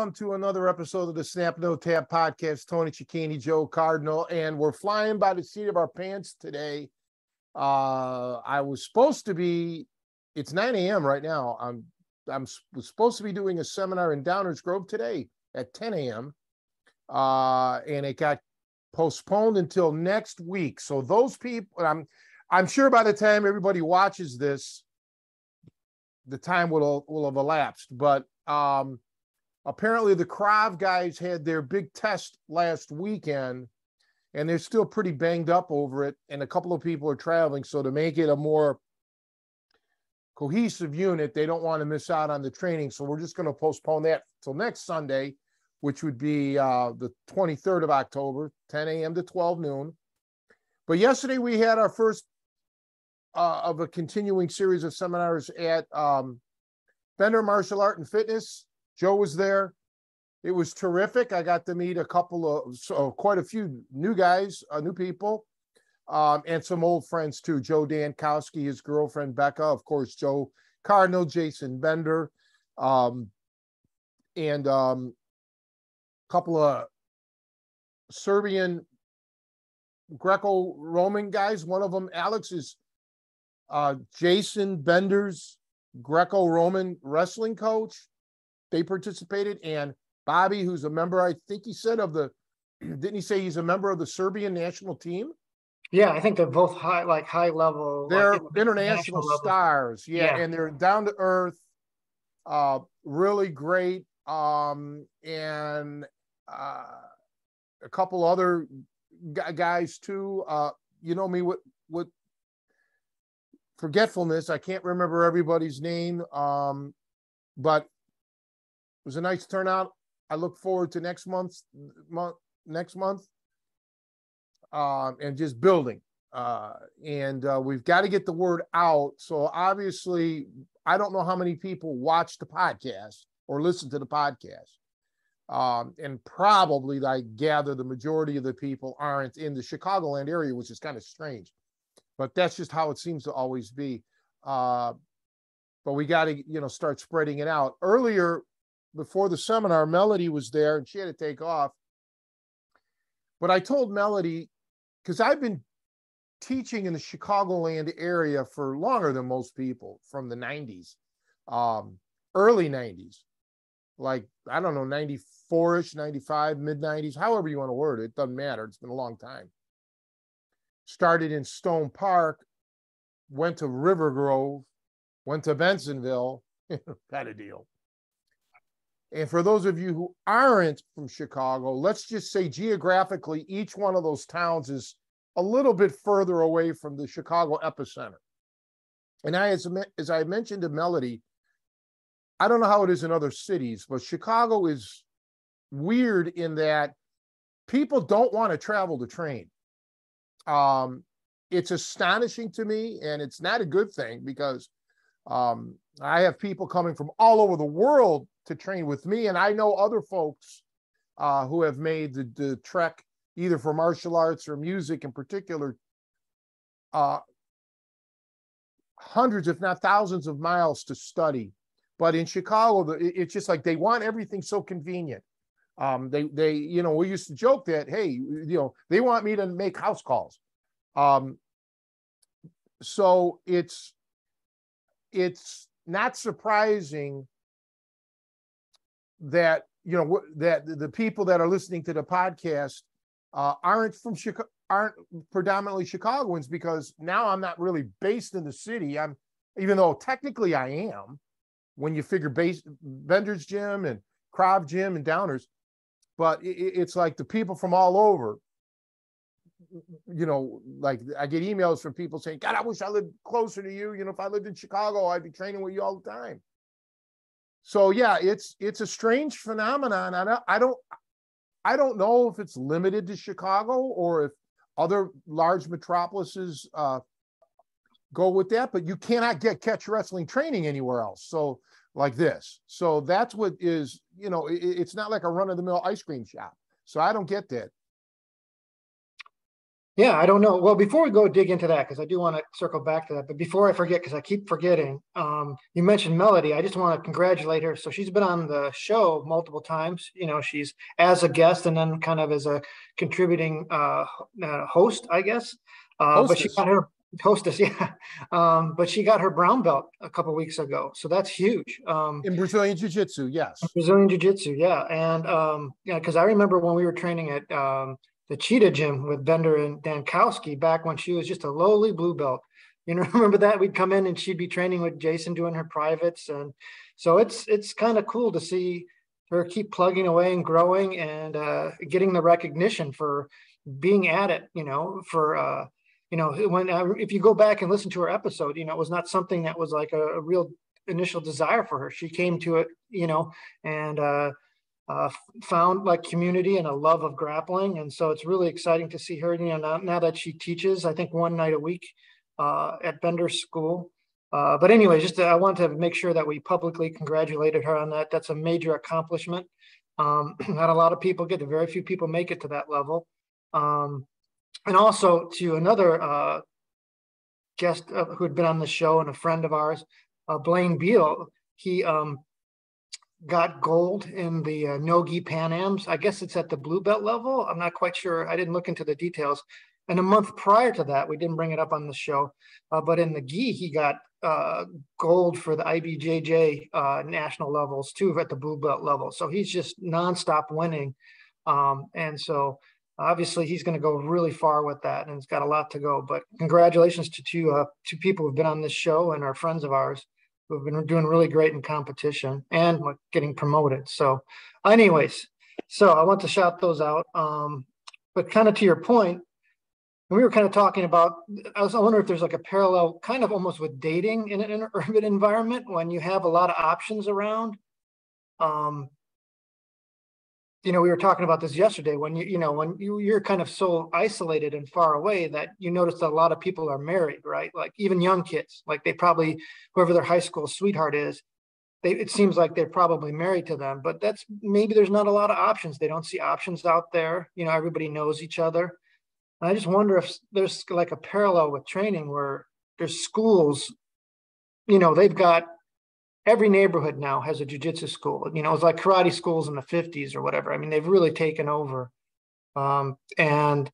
Welcome to another episode of the Snap No Tap podcast. Tony Cecchine, Joe Cardinal, and we're flying by the seat of our pants today. Uh, I was supposed to be, it's 9 a.m. right now. I'm, I'm was supposed to be doing a seminar in Downers Grove today at 10 a.m. Uh, and it got postponed until next week. So those people, I'm, I'm sure by the time everybody watches this, the time will will have elapsed. But um, apparently, the Krav guys had their big test last weekend, and they're still pretty banged up over it. And a couple of people are traveling, so to make it a more cohesive unit, they don't want to miss out on the training. So we're just going to postpone that till next Sunday, which would be uh, the 23rd of October, 10 a.m. to 12 noon. But yesterday we had our first uh, of a continuing series of seminars at um, Bender Martial Art and Fitness. Joe was there. It was terrific. I got to meet a couple of, so quite a few new guys, uh, new people, um, and some old friends too. Joe Dankowski, his girlfriend Becca, of course, Joe Cardinal, Jason Bender, um, and um, a couple of Serbian Greco-Roman guys. One of them, Alex, is uh, Jason Bender's Greco-Roman wrestling coach. They participated, and Bobby, who's a member, I think he said of the, didn't he say he's a member of the Serbian national team? Yeah, I think they're both high, like high level. They're inter- international stars, yeah, Yeah. and they're down to earth, uh, really great, um, and uh, a couple other guys too. Uh, you know me with with forgetfulness. I can't remember everybody's name, um, but was a nice turnout. I look forward to next month's month next month, um, and just building. Uh, and uh, we've got to get the word out. So obviously, I don't know how many people watch the podcast or listen to the podcast. Um, and probably I gather the majority of the people aren't in the Chicagoland area, which is kind of strange. But that's just how it seems to always be. Uh, but we got to, you know, start spreading it out. Earlier, before the seminar, Melody was there and she had to take off. But I told Melody, because I've been teaching in the Chicagoland area for longer than most people from the 90s, um, early 90s, like, I don't know, 94 ish, 95, mid 90s, however you want to word it, it doesn't matter. It's been a long time. Started in Stone Park, went to River Grove, went to Bensenville, kind of deal. And for those of you who aren't from Chicago, let's just say geographically, each one of those towns is a little bit further away from the Chicago epicenter. And I, as, as I mentioned to Melody, I don't know how it is in other cities, but Chicago is weird in that people don't want to travel to train. Um, it's astonishing to me, and it's not a good thing because um, I have people coming from all over the world to train with me, and I know other folks uh, who have made the, the trek either for martial arts or music in particular, uh, hundreds, if not thousands, of miles to study. But in Chicago, it's just like they want everything so convenient. Um, they, they, you know, we used to joke that, hey, you know, they want me to make house calls. Um, so it's, it's not surprising that you know that the people that are listening to the podcast uh, aren't from Chicago, aren't predominantly Chicagoans because now I'm not really based in the city. I'm even though technically I am when you figure base Bender's gym and Krav gym and downers, but it, it's like the people from all over. You know, like I get emails from people saying, God, I wish I lived closer to you. You know, if I lived in Chicago, I'd be training with you all the time. So yeah, it's it's a strange phenomenon. I don't I don't I don't know if it's limited to Chicago or if other large metropolises uh, go with that, but you cannot get catch wrestling training anywhere else. So like this. So that's what is, you know, it, it's not like a run of the mill ice cream shop. So I don't get that. Yeah, I don't know. Well, before we go dig into that, because I do want to circle back to that, but before I forget, because I keep forgetting, um, you mentioned Melody. I just want to congratulate her. So she's been on the show multiple times. You know, she's as a guest and then kind of as a contributing uh, uh, host, I guess. Uh, but she got her hostess, yeah. Um, but she got her brown belt a couple weeks ago, so that's huge. Um, in Brazilian Jiu Jitsu, yes. Brazilian Jiu Jitsu, yeah, and um, yeah, because I remember when we were training at um, the Cheetah Gym with Bender and Dankowski back when she was just a lowly blue belt. You know, remember that we'd come in and she'd be training with Jason doing her privates, and so it's it's kind of cool to see her keep plugging away and growing and uh, getting the recognition for being at it. You know, for uh, you know, when uh, if you go back and listen to her episode, you know, it was not something that was like a, a real initial desire for her. She came to it, you know, and uh, uh, found like community and a love of grappling. And so it's really exciting to see her, you know, now, now that she teaches, I think one night a week uh, at Bender School. Uh, but anyway, just uh, I want to make sure that we publicly congratulated her on that. That's a major accomplishment. Um, not a lot of people get to, very few people make it to that level. Um, and also to another uh, guest uh, who had been on the show and a friend of ours, Blaine Beal. He um, got gold in the uh, Nogi Pan Ams. I guess it's at the blue belt level. I'm not quite sure. I didn't look into the details. And a month prior to that, we didn't bring it up on the show, uh, but in the gi, he got uh, gold for the IBJJ uh, national levels too at the blue belt level. So he's just nonstop winning. Um, and so obviously he's going to go really far with that and it's got a lot to go but congratulations to two uh, two people who've been on this show and are friends of ours who have been doing really great in competition and getting promoted. So anyways so i want to shout those out. Um, but kind of to your point we were kind of talking about i was i wonder if there's like a parallel kind of almost with dating in an urban environment when you have a lot of options around. Um, you know, we were talking about this yesterday when you, you know, when you, you're kind of so isolated and far away that you notice that a lot of people are married, right? Like even young kids, like they probably, whoever their high school sweetheart is, they, it seems like they're probably married to them, but that's maybe there's not a lot of options. They don't see options out there. You know, everybody knows each other. And I just wonder if there's like a parallel with training where there's schools, you know, they've got every neighborhood now has a jujitsu school. You know, it's like karate schools in the 50s or whatever. I mean, they've really taken over. Um, and,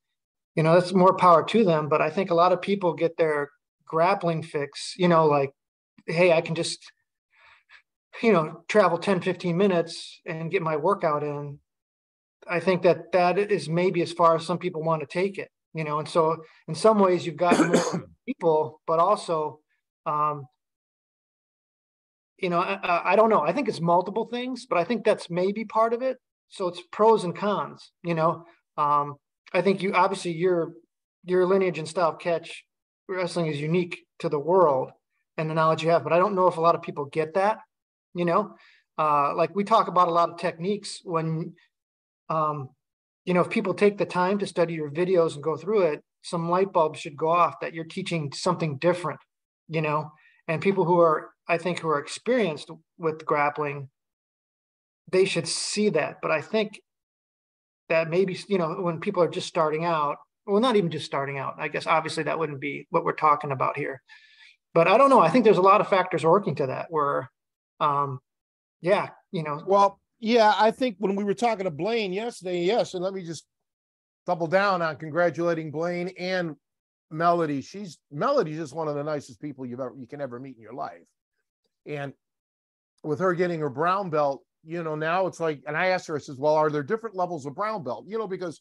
you know, that's more power to them. But I think a lot of people get their grappling fix, you know, like, hey, I can just, you know, travel 10, 15 minutes and get my workout in. I think that that is maybe as far as some people want to take it, you know. And so, in some ways, you've got more people, but also um, you know, I, I, don't know. I think it's multiple things, but I think that's maybe part of it. So it's pros and cons. You know, um, I think you obviously your your lineage and style of catch wrestling is unique to the world and the knowledge you have, but I don't know if a lot of people get that. You know, uh, like we talk about a lot of techniques when, um, you know, if people take the time to study your videos and go through it, some light bulbs should go off that you're teaching something different. You know, and people who are I think who are experienced with grappling, they should see that. But I think that maybe you know when people are just starting out, well, not even just starting out. I guess obviously that wouldn't be what we're talking about here. But I don't know. I think there's a lot of factors working to that. Where, um, yeah, you know. Well, yeah, I think when we were talking to Blaine yesterday, yes, and let me just double down on congratulating Blaine and Melody. She's Melody's just one of the nicest people you've ever you can ever meet in your life. And with her getting her brown belt, you know, now it's like, and I asked her, I says, well, are there different levels of brown belt? You know, because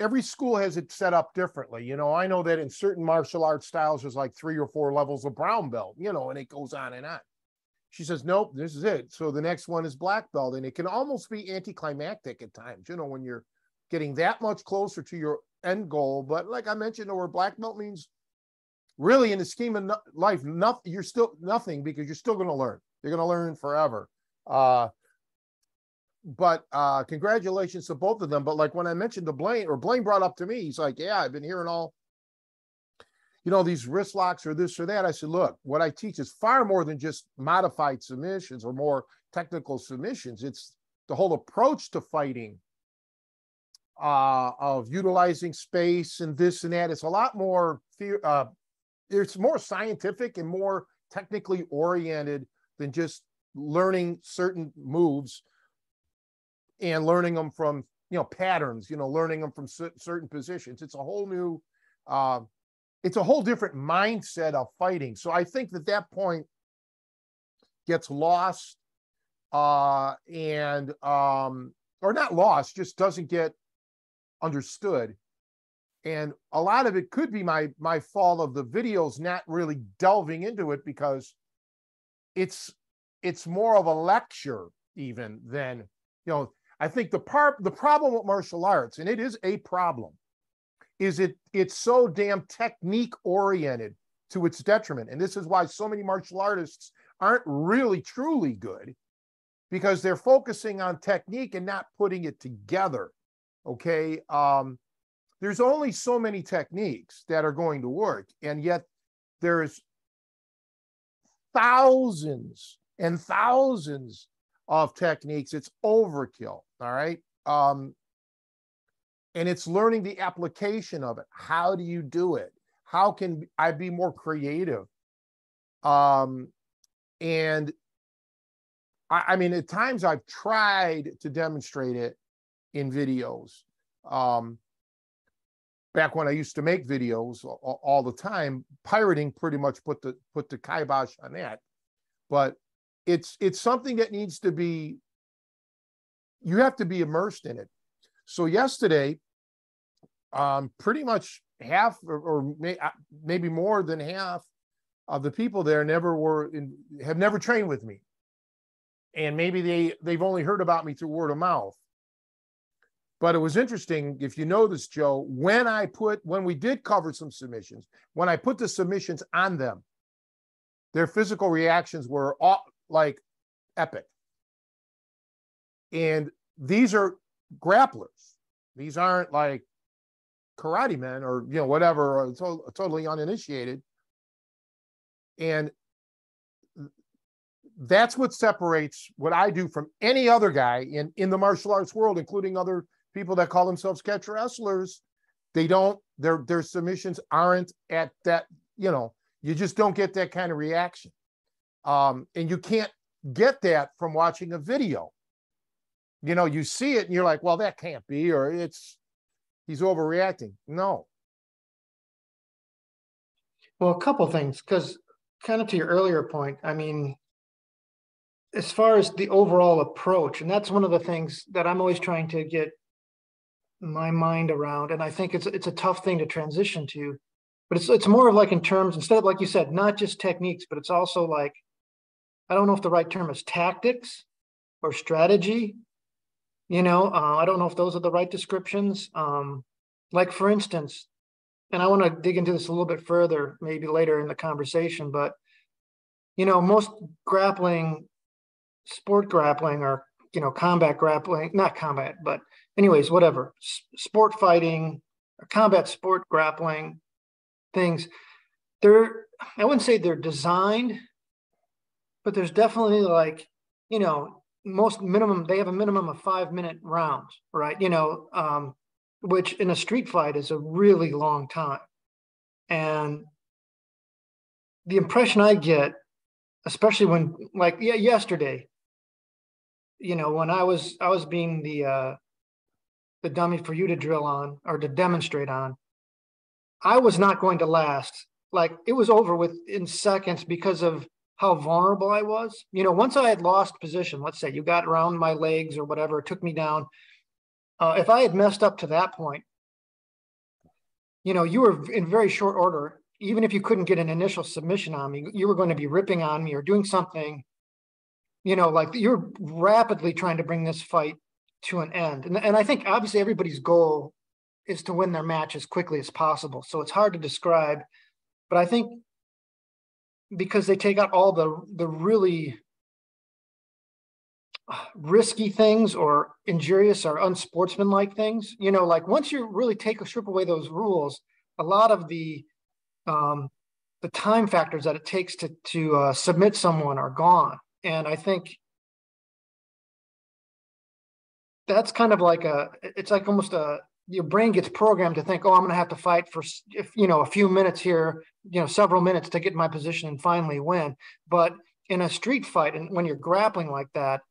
every school has it set up differently. You know, I know that in certain martial arts styles, there's like three or four levels of brown belt, you know, and it goes on and on. She says, nope, this is it. So the next one is black belt. And it can almost be anticlimactic at times, you know, when you're getting that much closer to your end goal. But like I mentioned, or black belt means really in the scheme of no- life, nothing, you're still nothing because you're still going to learn. You're going to learn forever. Uh, but uh, congratulations to both of them. But like when I mentioned to Blaine, or Blaine brought up to me, he's like, "Yeah, I've been hearing all, you know, these wrist locks or this or that." I said, "Look, what I teach is far more than just modified submissions or more technical submissions. It's the whole approach to fighting, uh, of utilizing space and this and that. It's a lot more fear. Uh, it's more scientific and more technically oriented than just learning certain moves." and learning them from you know patterns you know learning them from certain positions it's a whole new uh, it's a whole different mindset of fighting so i think that that point gets lost uh, and um, or not lost just doesn't get understood and a lot of it could be my my fault of the videos not really delving into it because it's it's more of a lecture even than you know I think the part the problem with martial arts, and it is a problem, is it it's so damn technique oriented to its detriment. And this is why so many martial artists aren't really truly good because they're focusing on technique and not putting it together. Okay. Um, there's only so many techniques that are going to work, and yet there's thousands and thousands of techniques. It's overkill. All right. Um, and it's learning the application of it. How do you do it? How can I be more creative? Um, and I, I mean, at times I've tried to demonstrate it in videos. Um, back when I used to make videos all, all, the time, pirating pretty much put the put the kibosh on that. But it's it's something that needs to be you have to be immersed in it. So yesterday, um, pretty much half or, or may, uh, maybe more than half of the people there never were in, have never trained with me, and maybe they they've only heard about me through word of mouth. But it was interesting, if you know this, Joe, when I put when we did cover some submissions, when I put the submissions on them, their physical reactions were all, like epic. And these are grapplers. These aren't like karate men or you know whatever, or to- totally uninitiated. And that's what separates what I do from any other guy in in the martial arts world, including other people that call themselves catch wrestlers. They don't their their submissions aren't at that you know you just don't get that kind of reaction, um, and you can't get that from watching a video you know, you see it and you're like, well, that can't be, or it's he's overreacting. No. Well, a couple things, because kind of to your earlier point, I mean, as far as the overall approach, and that's one of the things that I'm always trying to get my mind around, and I think it's it's a tough thing to transition to, but it's it's more of like in terms instead of like you said, not just techniques, but it's also like I don't know if the right term is tactics or strategy you know, uh, I don't know if those are the right descriptions. Um, like for instance, and I want to dig into this a little bit further, maybe later in the conversation, but you know, most grappling, sport grappling, or you know, combat grappling, not combat, but anyways, whatever, sport fighting, combat sport grappling things, they're I wouldn't say they're designed, but there's definitely like, you know, most minimum they have a minimum of five minute rounds right? You know um, which in a street fight is a really long time. And the impression i get especially when like yeah yesterday you know when i was i was being the uh the dummy for you to drill on or to demonstrate on i was not going to last like it was over within seconds because of how vulnerable I was. You know, once I had lost position, let's say you got around my legs or whatever, took me down. Uh, if I had messed up to that point, you know, you were in very short order. Even if you couldn't get an initial submission on me, you were going to be ripping on me or doing something, you know, like you're rapidly trying to bring this fight to an end. And, and I think obviously everybody's goal is to win their match as quickly as possible. So it's hard to describe, but I think because they take out all the the really risky things or injurious or unsportsmanlike things. You know, like once you really take a strip away those rules, a lot of the um, the time factors that it takes to to uh, submit someone are gone. And I think that's kind of like a it's like almost a your brain gets programmed to think, oh, I'm going to have to fight for if you know a few minutes here, you know, several minutes to get my position and finally win. But in a street fight, and when you're grappling like that,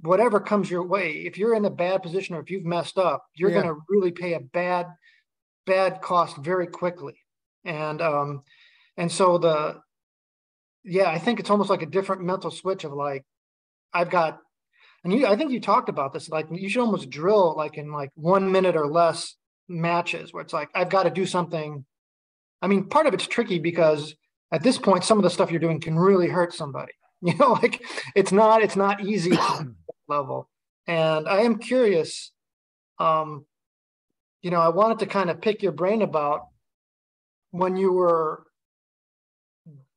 whatever comes your way, if you're in a bad position or if you've messed up, you're yeah. going to really pay a bad, bad cost very quickly. And um, and so the, yeah, I think it's almost like a different mental switch of like, I've got, and you, I think you talked about this. Like you should almost drill like in like one minute or less matches where it's like I've got to do something. I mean, part of it's tricky because at this point, some of the stuff you're doing can really hurt somebody. You know, like it's not it's not easy level. And I am curious, um, you know, I wanted to kind of pick your brain about when you were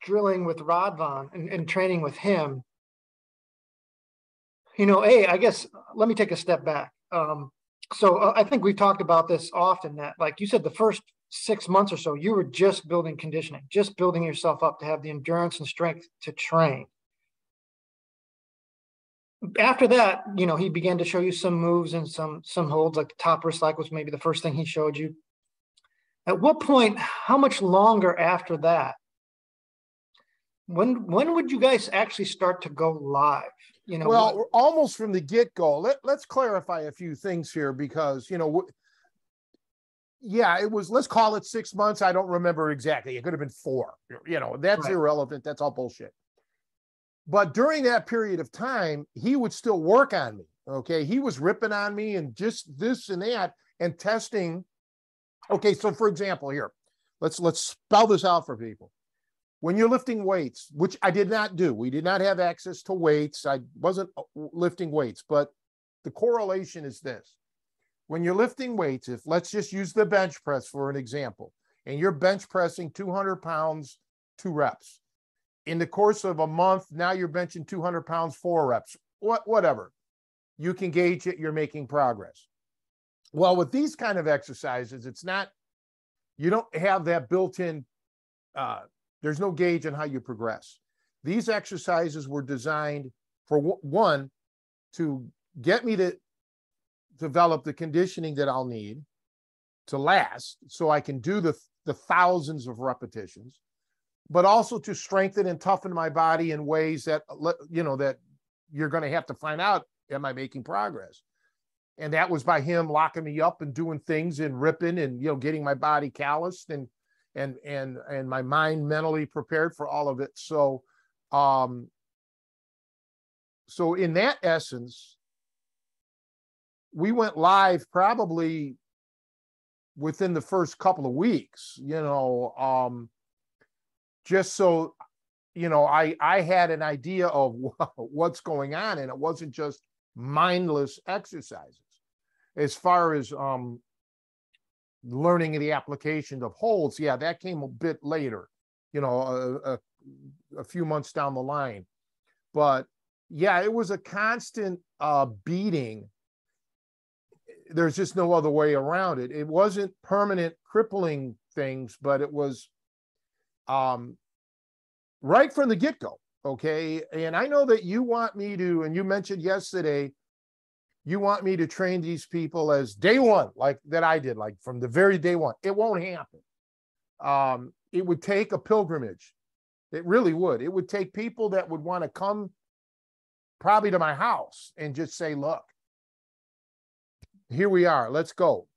drilling with Radvan and, and training with him. You know, a I guess let me take a step back. Um, so uh, I think we've talked about this often that, like you said, the first six months or so, you were just building conditioning, just building yourself up to have the endurance and strength to train after that, you know, he began to show you some moves and some some holds, like the top wrist lock was maybe the first thing he showed you. At what point, how much longer after that? When when would you guys actually start to go live? You know, well, what? almost from the get go. Let, let's clarify a few things here because you know, yeah, it was. Let's call it six months. I don't remember exactly. It could have been four. You know, that's right. irrelevant. That's all bullshit. But during that period of time, he would still work on me. Okay. He was ripping on me and just this and that and testing. Okay. So for example, here, let's let's spell this out for people. When you're lifting weights, which I did not do, we did not have access to weights. I wasn't uh, lifting weights, but the correlation is this. When you're lifting weights, if let's just use the bench press for an example, and you're bench pressing 200 pounds, two reps in the course of a month, now you're benching 200 pounds, four reps, what, whatever. You can gauge it, you're making progress. Well, with these kind of exercises, it's not, you don't have that built in, uh, there's no gauge on how you progress. These exercises were designed for one, to get me to develop the conditioning that I'll need to last so I can do the, the thousands of repetitions but also to strengthen and toughen my body in ways that uh, you know that you're going to have to find out am i making progress and that was by him locking me up and doing things and ripping and you know getting my body calloused and and and and my mind mentally prepared for all of it. So um so in that essence we went live probably within the first couple of weeks you know um just so you know i i had an idea of what's going on and it wasn't just mindless exercises. As far as um learning the application of holds yeah that came a bit later you know a, a, a few months down the line but yeah it was a constant uh beating there's just no other way around it it wasn't permanent crippling things but it was um, right from the get go. Okay. And I know that you want me to, and you mentioned yesterday, you want me to train these people as day one, like that I did, like from the very day one. It won't happen. Um, it would take a pilgrimage. It really would. It would take people that would want to come probably to my house and just say, look, here we are, let's go.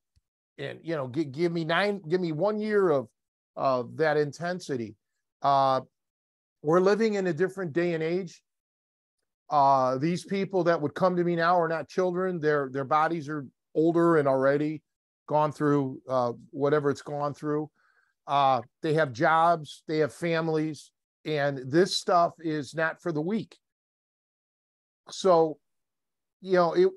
And, you know, give, give me nine, give me one year of of that intensity. Uh, we're living in a different day and age. Uh, these people that would come to me now are not children. Their their bodies are older and already gone through uh, whatever it's gone through. Uh, they have jobs, they have families, and this stuff is not for the weak. So, you know, it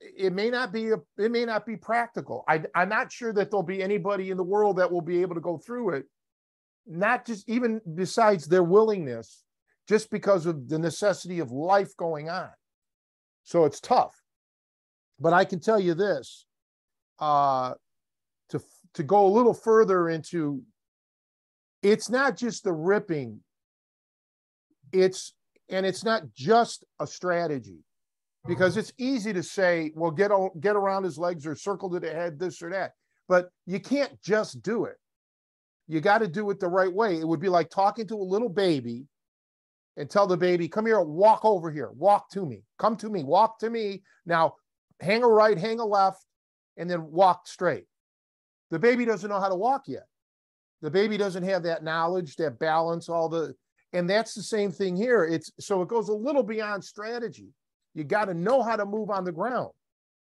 it may not be a, it may not be practical. I, I'm not sure that there'll be anybody in the world that will be able to go through it. Not just even besides their willingness, just because of the necessity of life going on. So it's tough. But I can tell you this, uh, to to go a little further into, it's not just the ripping. It's and it's not just a strategy because it's easy to say, well, get, get around his legs or circle to the head, this or that. But you can't just do it. You got to do it the right way. It would be like talking to a little baby and tell the baby, come here, walk over here, walk to me, come to me, walk to me. Now, hang a right, hang a left, and then walk straight. The baby doesn't know how to walk yet. The baby doesn't have that knowledge, that balance, all the, and that's the same thing here. It's so it goes a little beyond strategy. You got to know how to move on the ground.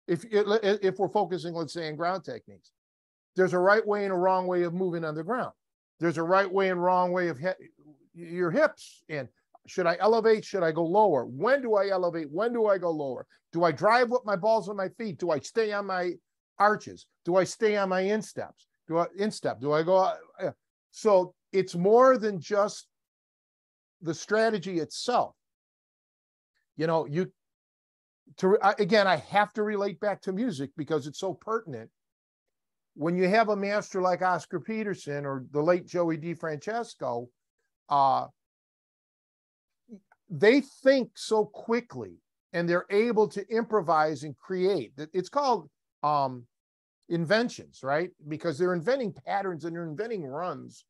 If if we're focusing, let's say, on ground techniques, there's a right way and a wrong way of moving on the ground. There's a right way and wrong way of your hips. And should I elevate? Should I go lower? When do I elevate? When do I go lower? Do I drive with my balls on my feet? Do I stay on my arches? Do I stay on my insteps? Do I instep? Do I go? Uh, so it's more than just the strategy itself. You know, you to again, I have to relate back to music because it's so pertinent. When you have a master like Oscar Peterson or the late Joey DeFrancesco, uh, they think so quickly and they're able to improvise and create. It's called um, inventions, right? Because they're inventing patterns and they're inventing runs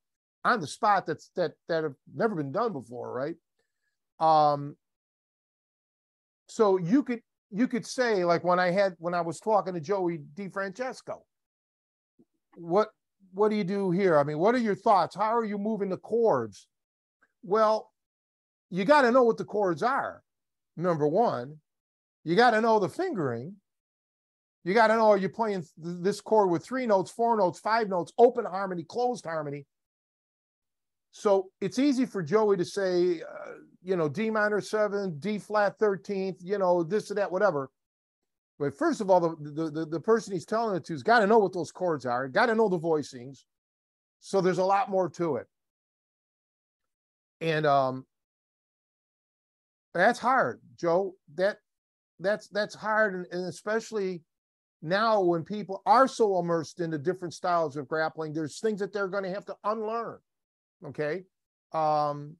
on the spot that's that that have never been done before, right? Um, so you could you could say like when I had when I was talking to Joey DeFrancesco, what what do you do here? I mean, what are your thoughts? How are you moving the chords? Well, you got to know what the chords are. Number one, you got to know the fingering. You got to know are you playing this chord with three notes, four notes, five notes, open harmony, closed harmony. So it's easy for Joey to say, uh, you know, D minor seven, D flat 13th, you know, this or that, whatever. But first of all, the, the, the person he's telling it to has got to know what those chords are, got to know the voicings. So there's a lot more to it. And um, that's hard, Joe. That that's that's hard, and, and especially now when people are so immersed into different styles of grappling, there's things that they're going to have to unlearn. Okay. Um,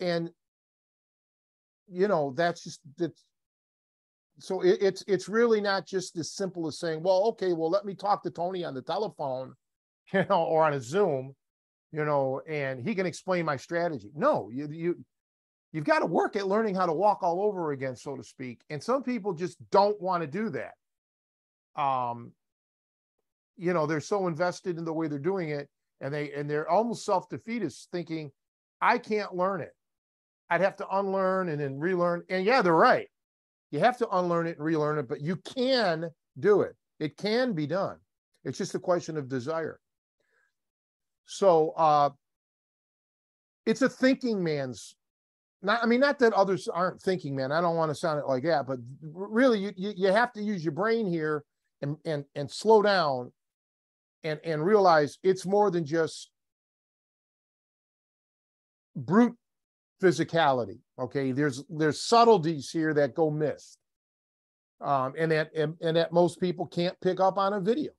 and you know that's just that's so it, it's it's really not just as simple as saying well okay well let me talk to tony on the telephone you know or on a zoom you know and he can explain my strategy no you you you've got to work at learning how to walk all over again so to speak and some people just don't want to do that. Um you know they're so invested in the way they're doing it and they and they're almost self-defeatist thinking i can't learn it. I'd have to unlearn and then relearn and yeah they're right. You have to unlearn it and relearn it but you can do it. It can be done. It's just a question of desire. So uh it's a thinking man's not i mean not that others aren't thinking man i don't want to sound it like that but really you, you, you have to use your brain here and and and slow down and and realize it's more than just brute physicality okay? There's there's subtleties here that go missed um and that and, and that most people can't pick up on a video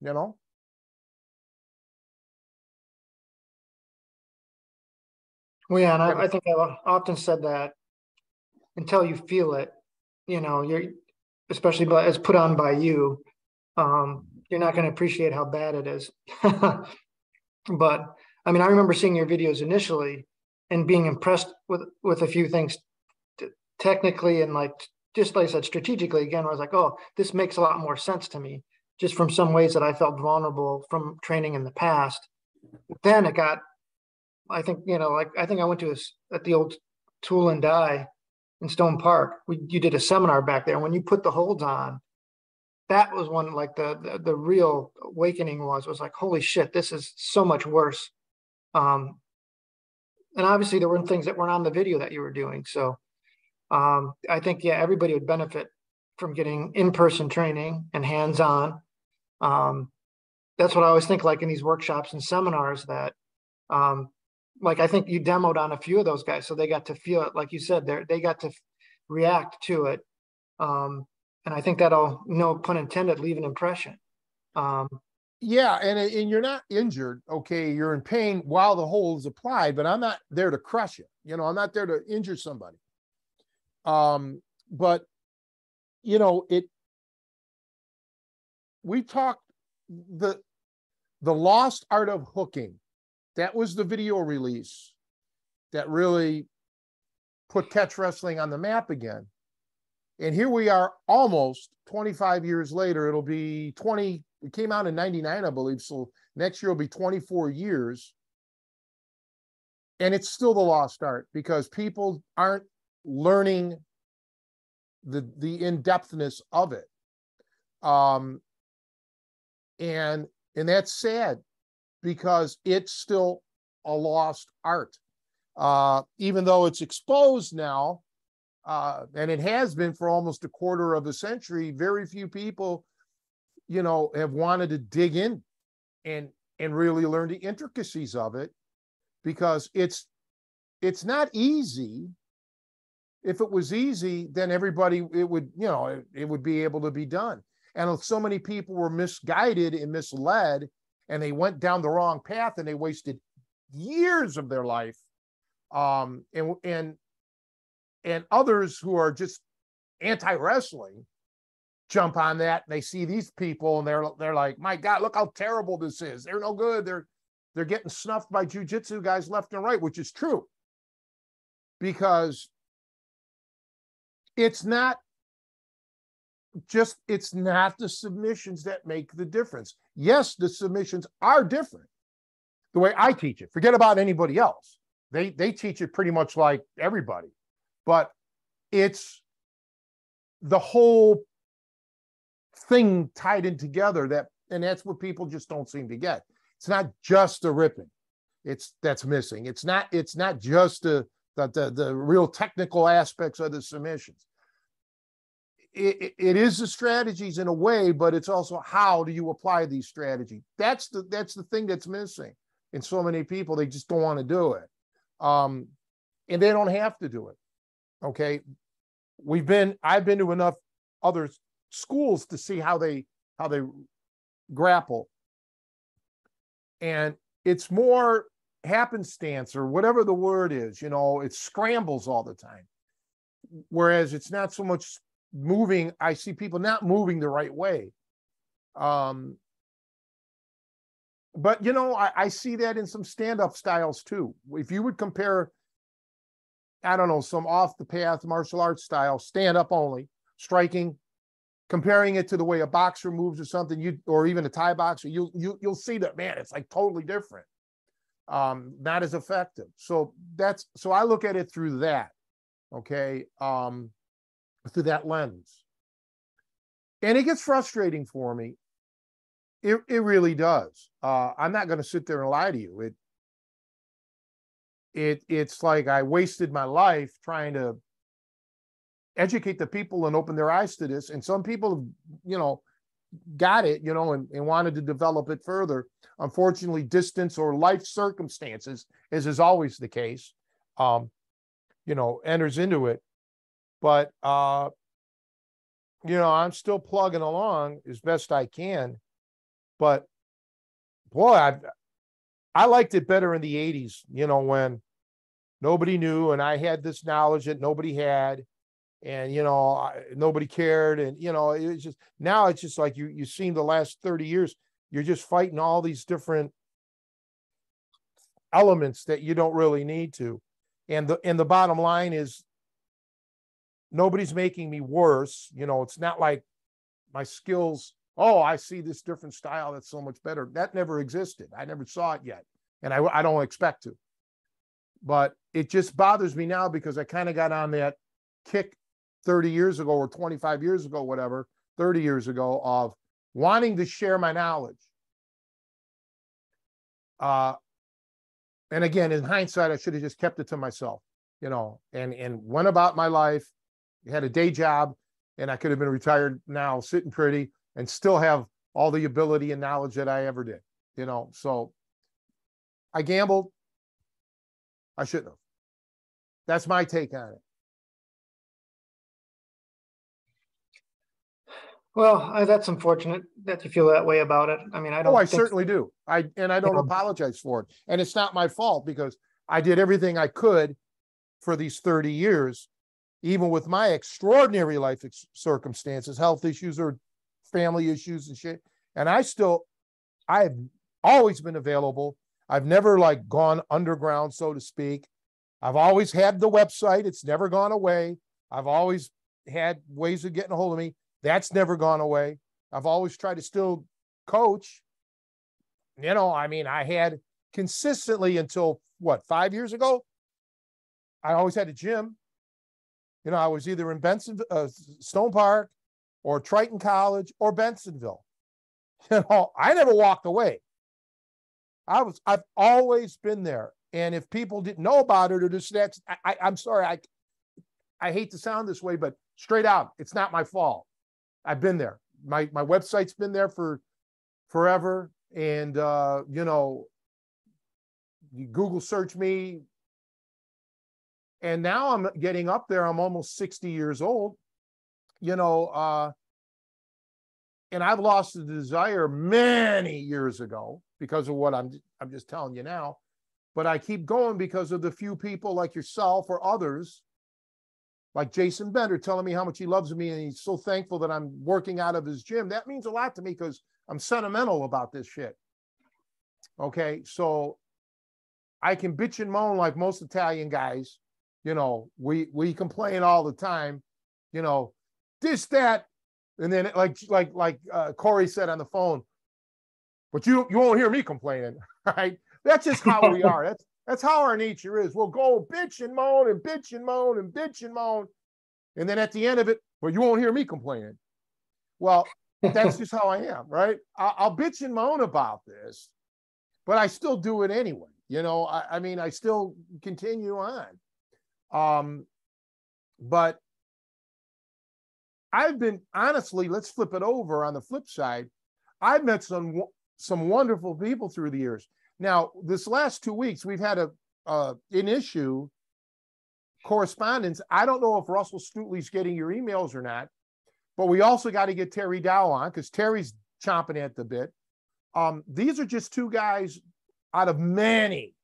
you know well yeah and I, I think i've often said that until you feel it you know you're especially but as put on by you um you're not going to appreciate how bad it is. but I mean, I remember seeing your videos initially and being impressed with with a few things t- technically and like just like I said strategically again I was like oh this makes a lot more sense to me just from some ways that I felt vulnerable from training in the past then it got I think you know like I think I went to a, at the old tool and die in Stone Park. We you did a seminar back there. When you put the holds on that was one like the, the, the real awakening was was like holy shit this is so much worse. Um and obviously there were things that weren't on the video that you were doing. So um i think yeah everybody would benefit from getting in-person training and hands-on. Um that's what i always think like in these workshops and seminars that um like i think you demoed on a few of those guys so they got to feel it like you said they they got to react to it um and I think that'll, no pun intended, leave an impression. Um, yeah, and and you're not injured. Okay, you're in pain while the hold is applied, but I'm not there to crush you. You know, I'm not there to injure somebody. Um, but you know, it. We talked the the lost art of hooking. That was the video release that really put catch wrestling on the map again. And here we are almost 25 years later. It'll be 20, it came out in 99, I believe. So next year will be 24 years. And it's still the lost art because people aren't learning the the in-depthness of it. Um and and that's sad because it's still a lost art. Uh, even though it's exposed now, uh, and it has been for almost a quarter of a century. Very few people, you know, have wanted to dig in and and really learn the intricacies of it because it's it's not easy. If it was easy, then everybody it would you know it, it would be able to be done. And so many people were misguided and misled, and they went down the wrong path, and they wasted years of their life um, and and and others who are just anti-wrestling jump on that and they see these people and they're they're like, my God, look how terrible this is. They're no good. They're they're getting snuffed by jujitsu guys left and right, which is true. Because it's not just it's not the submissions that make the difference. Yes, the submissions are different. The way I teach it, forget about anybody else. They they teach it pretty much like everybody. But it's the whole thing tied in together that and that's what people just don't seem to get. It's not just the ripping. It's that's missing. It's not it's not just the the the, the real technical aspects of the submissions it, it is the strategies in a way but it's also how do you apply these strategies that's the that's the thing that's missing in so many people they just don't want to do it um and they don't have to do it Okay. We've been, I've been to enough other schools to see how they, how they grapple. And it's more happenstance or whatever the word is, you know, it scrambles all the time. Whereas it's not so much moving, I see people not moving the right way. Um, but you know, I, I see that in some stand-up styles too. If you would compare I don't know, some off the path martial arts style, stand up only, striking, comparing it to the way a boxer moves or something, you or even a Thai boxer, you you you'll see that man, it's like totally different. Um, not as effective. So that's so I look at it through that, okay, um, through that lens. And it gets frustrating for me. It it really does. Uh, I'm not going to sit there and lie to you. It it it's like I wasted my life trying to educate the people and open their eyes to this. And some people, you know, got it, you know, and, and wanted to develop it further. Unfortunately, distance or life circumstances, as is always the case, um, you know, enters into it. But uh, you know, I'm still plugging along as best I can. But boy, I I liked it better in the 80s, you know, when nobody knew and i had this knowledge that nobody had and you know I, nobody cared and you know it's just now it's just like you you've seen the last 30 years you're just fighting all these different elements that you don't really need to and the and the bottom line is nobody's making me worse. You know it's not like my skills oh i see this different style that's so much better. That never existed. I never saw it yet and i, I don't expect to. But it just bothers me now because I kind of got on that kick 30 years ago or 25 years ago, whatever, 30 years ago of wanting to share my knowledge. Uh, and again, in hindsight, I should have just kept it to myself, you know, and and went about my life, had a day job, and I could have been retired now, sitting pretty, and still have all the ability and knowledge that I ever did, you know. So I gambled. I shouldn't have. That's my take on it. Well, I, that's unfortunate that you feel that way about it. I mean, I don't. Oh, I certainly do. I and I don't apologize for it. And it's not my fault because I did everything I could for these 30 years, even with my extraordinary life ex- circumstances, health issues or family issues and shit. And I still, I've always been available. I've never like gone underground, so to speak. I've always had the website. It's never gone away. I've always had ways of getting a hold of me. That's never gone away. I've always tried to still coach. You know, I mean, I had consistently until what, five years ago? I always had a gym. You know, I was either in Benson, uh, Stone Park or Triton College or Bensenville. You know, I never walked away. I was, I've always been there. And if people didn't know about it or this, that's, I, I'm sorry, I, I hate to sound this way, but straight out, it's not my fault. I've been there. My my website's been there for forever, and uh, you know, you Google search me, and now I'm getting up there. I'm almost sixty years old. You know, uh, and I've lost the desire many years ago because of what I'm I'm just telling you now. But I keep going because of the few people like yourself or others like Jason Bender telling me how much he loves me and he's so thankful that I'm working out of his gym. That means a lot to me because I'm sentimental about this shit. Okay, so I can bitch and moan like most Italian guys. You know, we we complain all the time. You know, this that, and then like like like uh, Corey said on the phone. But you you won't hear me complaining, right? That's just how we are. That's that's how our nature is. We'll go bitch and moan and bitch and moan and bitch and moan. And then at the end of it, well, you won't hear me complaining. Well, that's just how I am, right? I, I'll bitch and moan about this, but I still do it anyway. You know, I, I mean, I still continue on. Um, but I've been honestly, let's flip it over on the flip side. I've met some some wonderful people through the years. Now, this last two weeks, we've had a uh, an issue correspondence. I don't know if Russell Stutely's getting your emails or not, but we also got to get Terry Dow on because Terry's chomping at the bit. Um, these are just two guys out of many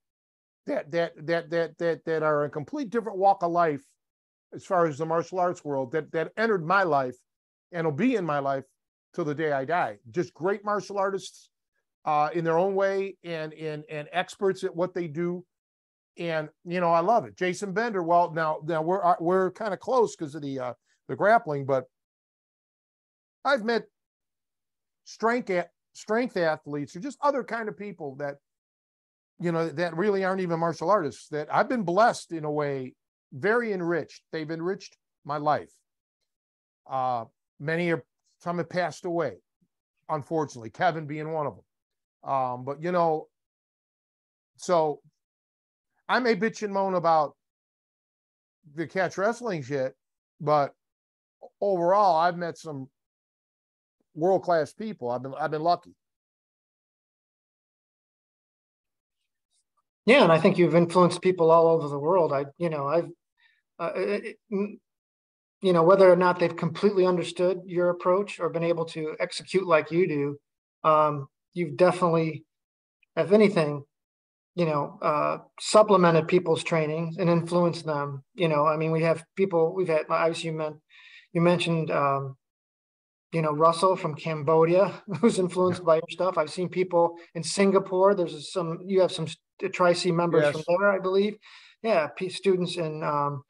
that that that that that that are a complete different walk of life as far as the martial arts world that that entered my life and will be in my life till the day I die. Just great martial artists uh, in their own way and and and experts at what they do. And you know, I love it. Jason Bender. Well, now now we're uh, we're kind of close because of the uh, the grappling, but I've met strength at, strength athletes or just other kind of people that you know that really aren't even martial artists. That I've been blessed in a way, very enriched. They've enriched my life. Uh, many are some have passed away, unfortunately. Kevin being one of them. Um, but you know, so I may bitch and moan about the catch wrestling shit, but overall, I've met some world class people. I've been I've been lucky. Yeah, and I think you've influenced people all over the world. I, you know, I've, uh, it, you know, whether or not they've completely understood your approach or been able to execute like you do, um, you've definitely, if anything, you know, uh, supplemented people's training and influenced them. You know, I mean, we have people. We've had, obviously, you meant you mentioned, um, you know, Russell from Cambodia, who's influenced by your stuff. I've seen people in Singapore. There's some. You have some Tri C members Yes. from there, I believe. Yeah, P- students in um,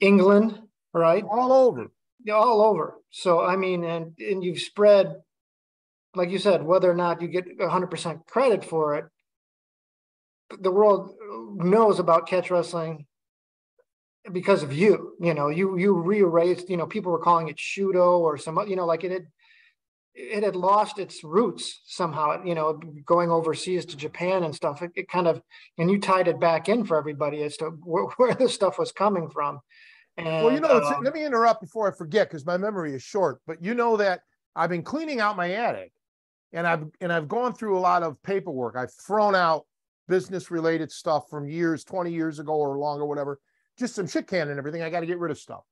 England, right? All over. Yeah, all over. So I mean, and and you've spread, like you said, whether or not you get hundred percent credit for it, the world knows about catch wrestling because of you. You know, you you rearranged. You know, people were calling it Shooto or some. You know, like it had it had lost its roots somehow, you know, going overseas to Japan and stuff. It, it kind of, and you tied it back in for everybody as to where, where this stuff was coming from. And, well, you know, um, let me interrupt before I forget because my memory is short. But you know that I've been cleaning out my attic, and I've and I've gone through a lot of paperwork. I've thrown out business related stuff from years, twenty years ago or longer, whatever. Just some shit can and everything. I got to get rid of stuff.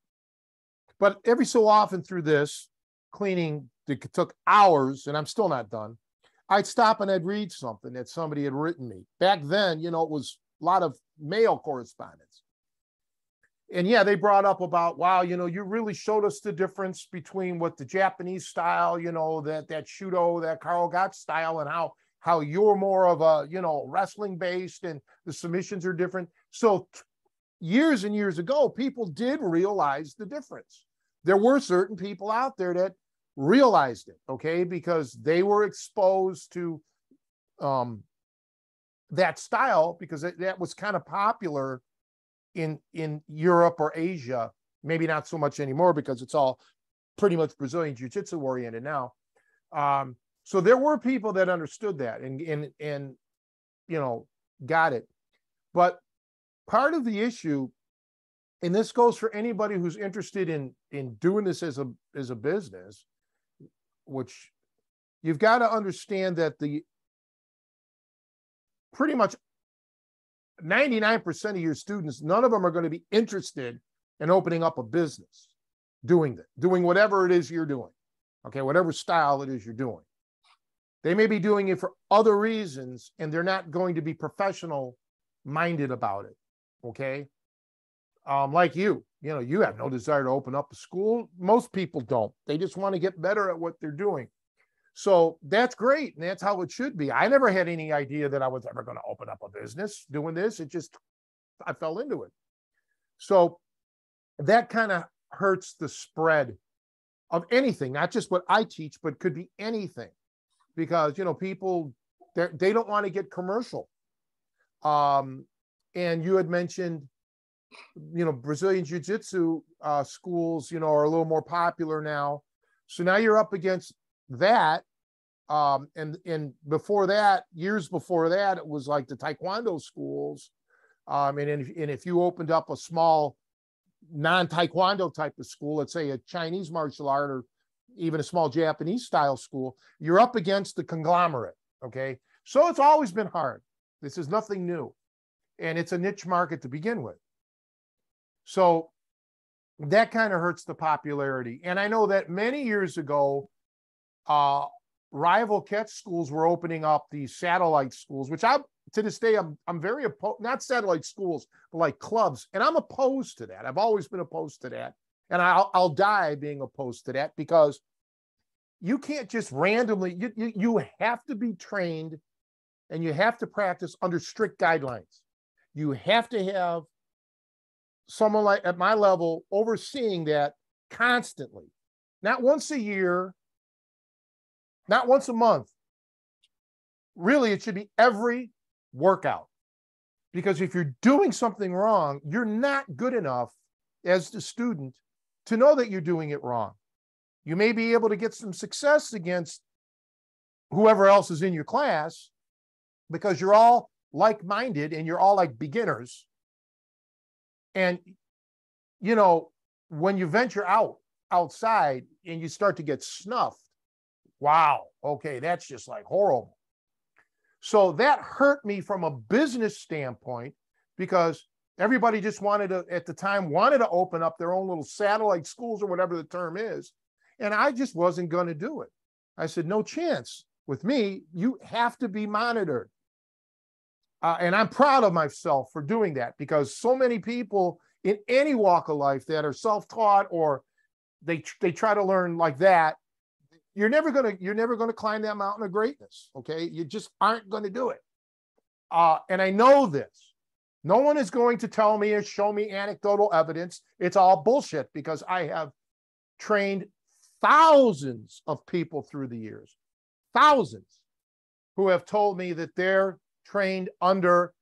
But every so often through this cleaning that took hours, and I'm still not done. I'd stop and I'd read something that somebody had written me. Back then, you know, it was a lot of mail correspondence. And yeah, they brought up about, wow, you know, you really showed us the difference between what the Japanese style, you know, that that Shooto, that Karl Gotch style, and how how you're more of a, you know, wrestling based and the submissions are different. So years and years ago, people did realize the difference. There were certain people out there that realized it, okay, because they were exposed to um, that style because that was kind of popular in in Europe or Asia. Maybe not so much anymore because it's all pretty much Brazilian jiu-jitsu oriented now. Um, so there were people that understood that and and and you know got it. But part of the issue, and this goes for anybody who's interested in in doing this as a as a business, which you've got to understand that the pretty much 99% of your students, none of them are going to be interested in opening up a business, doing that, doing whatever it is you're doing. Okay, whatever style it is you're doing. They may be doing it for other reasons and they're not going to be professional minded about it. Okay. Um, like you, you know, you have no desire to open up a school. Most people don't. They just want to get better at what they're doing. So that's great. And that's how it should be. I never had any idea that I was ever going to open up a business doing this. It just, I fell into it. So that kind of hurts the spread of anything, not just what I teach, but could be anything because, you know, people, they don't want to get commercial. Um, and you had mentioned you know, Brazilian Jiu Jitsu uh, schools, you know, are a little more popular now. So now you're up against that. Um, and and before that, years before that, it was like the Taekwondo schools. Um, and, if, and if you opened up a small non-Taekwondo type of school, let's say a Chinese martial art or even a small Japanese style school, you're up against the conglomerate. Okay. So it's always been hard. This is nothing new. And it's a niche market to begin with. So that kind of hurts the popularity. And I know that many years ago, uh, rival catch schools were opening up these satellite schools, which I to this day I'm I'm very opposed, not satellite schools, but like clubs. And I'm opposed to that. I've always been opposed to that. And I'll I'll die being opposed to that because you can't just randomly you, you, you have to be trained and you have to practice under strict guidelines. You have to have someone like at my level overseeing that constantly, not once a year, not once a month. Really, it should be every workout. Because if you're doing something wrong, you're not good enough as the student to know that you're doing it wrong. You may be able to get some success against whoever else is in your class because you're all like minded and you're all like beginners. And, you know, when you venture out outside and you start to get snuffed, wow, okay, that's just like horrible. So that hurt me from a business standpoint because everybody just wanted to, at the time, wanted to open up their own little satellite schools or whatever the term is. And I just wasn't going to do it. I said, no chance. With me, you have to be monitored. Uh, and I'm proud of myself for doing that because so many people in any walk of life that are self-taught or they they try to learn like that, you're never gonna you're never gonna climb that mountain of greatness. Okay, you just aren't to do it. Uh, and I know this. No one is going to tell me or show me anecdotal evidence. It's all bullshit because I have trained thousands of people through the years, thousands who have told me that they're trained under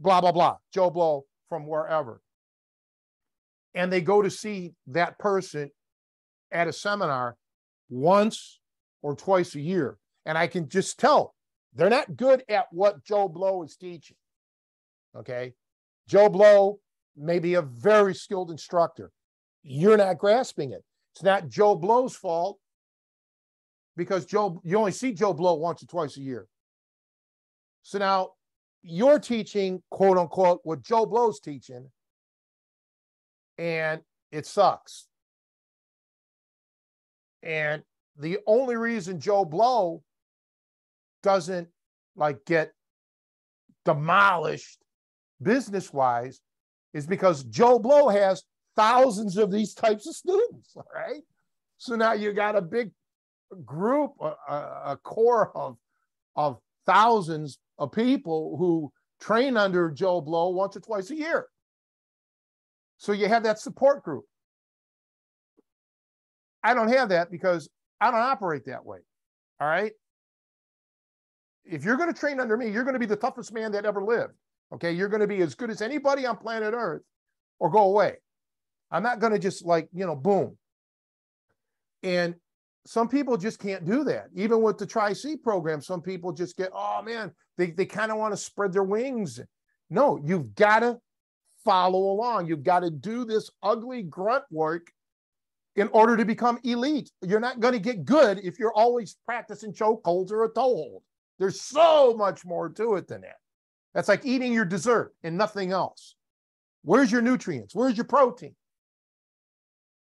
blah, blah, blah, Joe Blow from wherever. And they go to see that person at a seminar once or twice a year. And I can just tell they're not good at what Joe Blow is teaching. Okay. Joe Blow may be a very skilled instructor. You're not grasping it. It's not Joe Blow's fault because Joe, you only see Joe Blow once or twice a year. So now you're teaching, quote unquote, what Joe Blow's teaching, and it sucks. And the only reason Joe Blow doesn't like get demolished business wise is because Joe Blow has thousands of these types of students, all right? So now you got a big group, a, a core of, of thousands of people who train under Joe Blow once or twice a year. So you have that support group. I don't have that because I don't operate that way. All right. If you're going to train under me, you're going to be the toughest man that ever lived. Okay. You're going to be as good as anybody on planet Earth or go away. I'm not going to just like, you know, boom. And some people just can't do that. Even with the Tri C program, some people just get, oh man, they, they kind of want to spread their wings. No, you've got to follow along. You've got to do this ugly grunt work in order to become elite. You're not going to get good if you're always practicing choke holds or a toe hold. There's so much more to it than that. That's like eating your dessert and nothing else. Where's your nutrients? Where's your protein?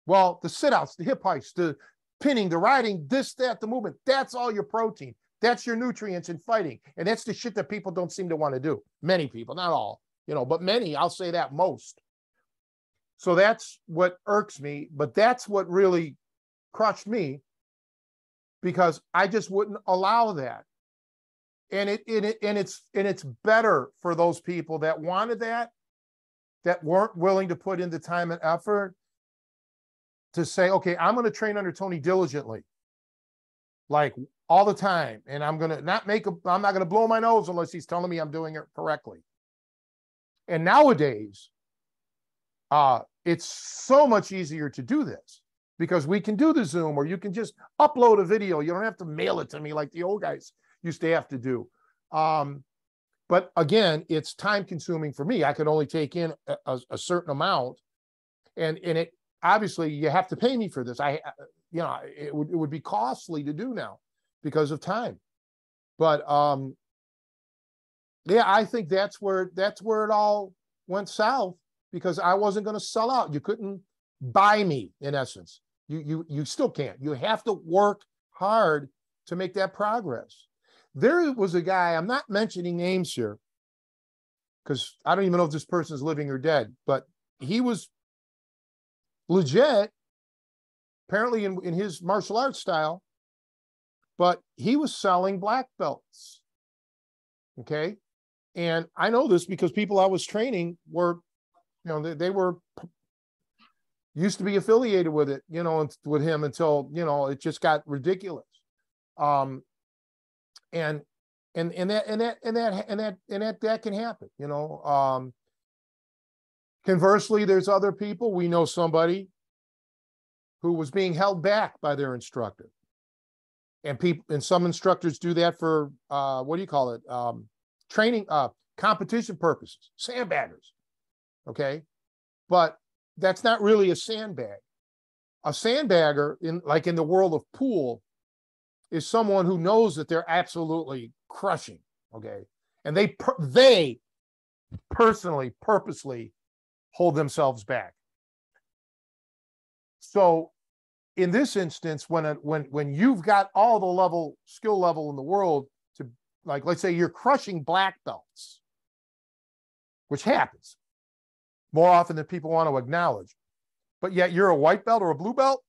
Well, the sit outs, the hip hikes, the pinning, the riding, this, that, the movement, that's all your protein. That's your nutrients in fighting. And that's the shit that people don't seem to want to do. Many people, not all, you know, but many, I'll say that most. So that's what irks me, but that's what really crushed me because I just wouldn't allow that. And it, it and it's and it's better for those people that wanted that, that weren't willing to put in the time and effort to say, okay, I'm going to train under Tony diligently, like all the time, and I'm going to not make a, I'm not going to blow my nose unless he's telling me I'm doing it correctly. And nowadays, uh, it's so much easier to do this because we can do the Zoom or you can just upload a video. You don't have to mail it to me like the old guys used to have to do. Um, but again, it's time consuming for me. I could only take in a, a certain amount, and and it obviously you have to pay me for this. I, you know, it would it would be costly to do now because of time. But um, yeah, I think that's where that's where it all went south because I wasn't going to sell out. You couldn't buy me in essence. You you you still can't. You have to work hard to make that progress. There was a guy, I'm not mentioning names here because I don't even know if this person is living or dead, but he was legit, apparently in, in his martial arts style, but he was selling black belts. Okay. And I know this because people I was training were, you know, they, they were used to be affiliated with it, you know, with him until, you know, it just got ridiculous. Um, and, and, and that, and that, and that, and that, and that, that can happen, you know, um, Conversely, there's other people. We know somebody who was being held back by their instructor. And people and some instructors do that for uh, what do you call it? Um, training uh, competition purposes, sandbaggers. Okay. But that's not really a sandbag. A sandbagger in like in the world of pool is someone who knows that they're absolutely crushing. Okay. And they they personally, purposely hold themselves back. So in this instance, when a, when when you've got all the level skill level in the world to like let's say you're crushing black belts, which happens more often than people want to acknowledge, but yet you're a white belt or a blue belt,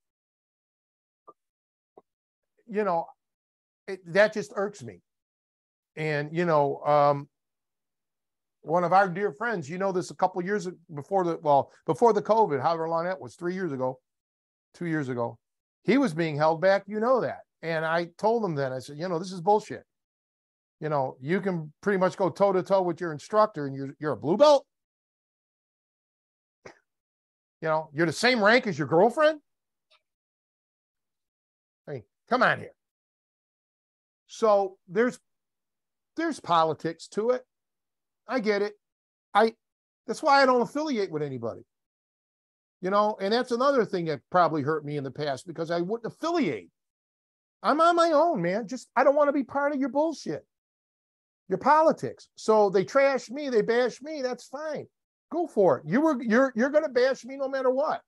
you know, it, that just irks me. And you know, um, one of our dear friends, you know this a couple years before the well, before the COVID, however long that was, three years ago, two years ago, he was being held back. You know that. And I told him then, I said, you know, this is bullshit. You know, you can pretty much go toe to toe with your instructor and you're you're a blue belt. You know, you're the same rank as your girlfriend. Hey, Come on here. So there's there's politics to it. I get it. I that's why I don't affiliate with anybody. You know, and that's another thing that probably hurt me in the past because I wouldn't affiliate. I'm on my own, man. Just I don't want to be part of your bullshit, your politics. So they trash me, they bash me. That's fine. Go for it. You were you're you're gonna bash me no matter what.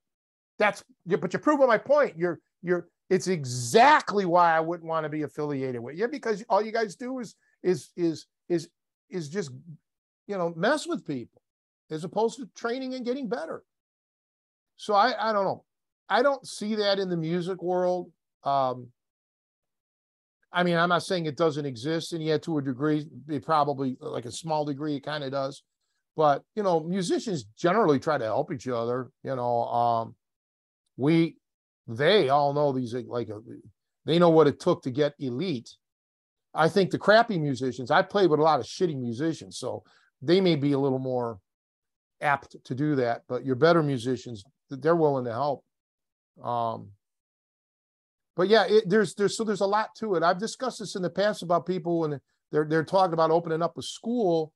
That's but you prove my point. You're you're it's exactly why I wouldn't want to be affiliated with you because all you guys do is is is is is just you know mess with people as opposed to training and getting better. So I I don't know. I don't see that in the music world. Um, I mean, I'm not saying it doesn't exist, and yet to a degree, it probably like a small degree, it kind of does. But you know, musicians generally try to help each other. You know, um, we they all know these like uh, they know what it took to get elite. I think the crappy musicians, I played with a lot of shitty musicians, so they may be a little more apt to do that. But your better musicians, they're willing to help. Um, but yeah, it, there's there's so there's a lot to it. I've discussed this in the past about people when they're they're talking about opening up a school.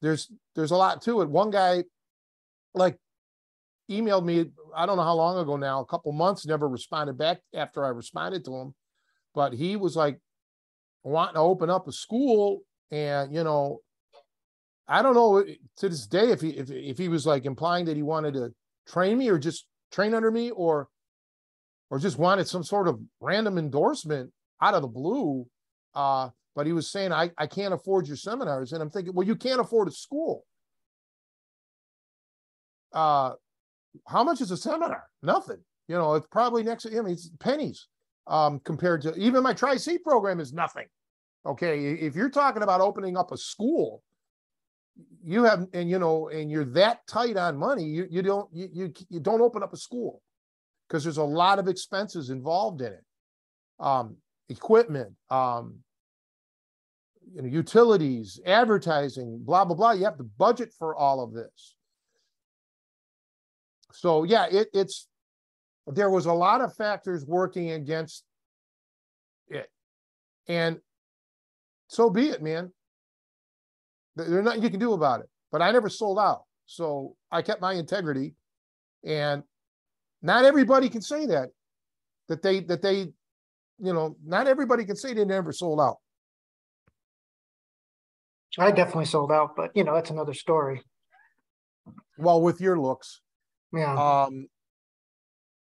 There's there's a lot to it. One guy, like, emailed me. I don't know how long ago now, a couple months. Never responded back after I responded to him, but he was like wanting to open up a school, and you know, I don't know to this day if he if if he was like implying that he wanted to train me or just train under me or or just wanted some sort of random endorsement out of the blue. Uh, but he was saying, I, I can't afford your seminars. And I'm thinking, well, you can't afford a school. Uh, how much is a seminar? Nothing. You know, it's probably next to him, it's pennies um, compared to even my Tri C program is nothing. Okay. If you're talking about opening up a school, you have, and you know, and you're that tight on money, you, you don't, you, you, you don't open up a school because there's a lot of expenses involved in it. Um, equipment, um, you know, utilities, advertising, blah, blah, blah. You have to budget for all of this. So yeah, it, it's there was a lot of factors working against it. And so be it, man. There's nothing you can do about it. But I never sold out. So I kept my integrity. And not everybody can say that. That they that they, you know, not everybody can say they never sold out. I definitely sold out, but you know, that's another story. Well, with your looks. Yeah. Um,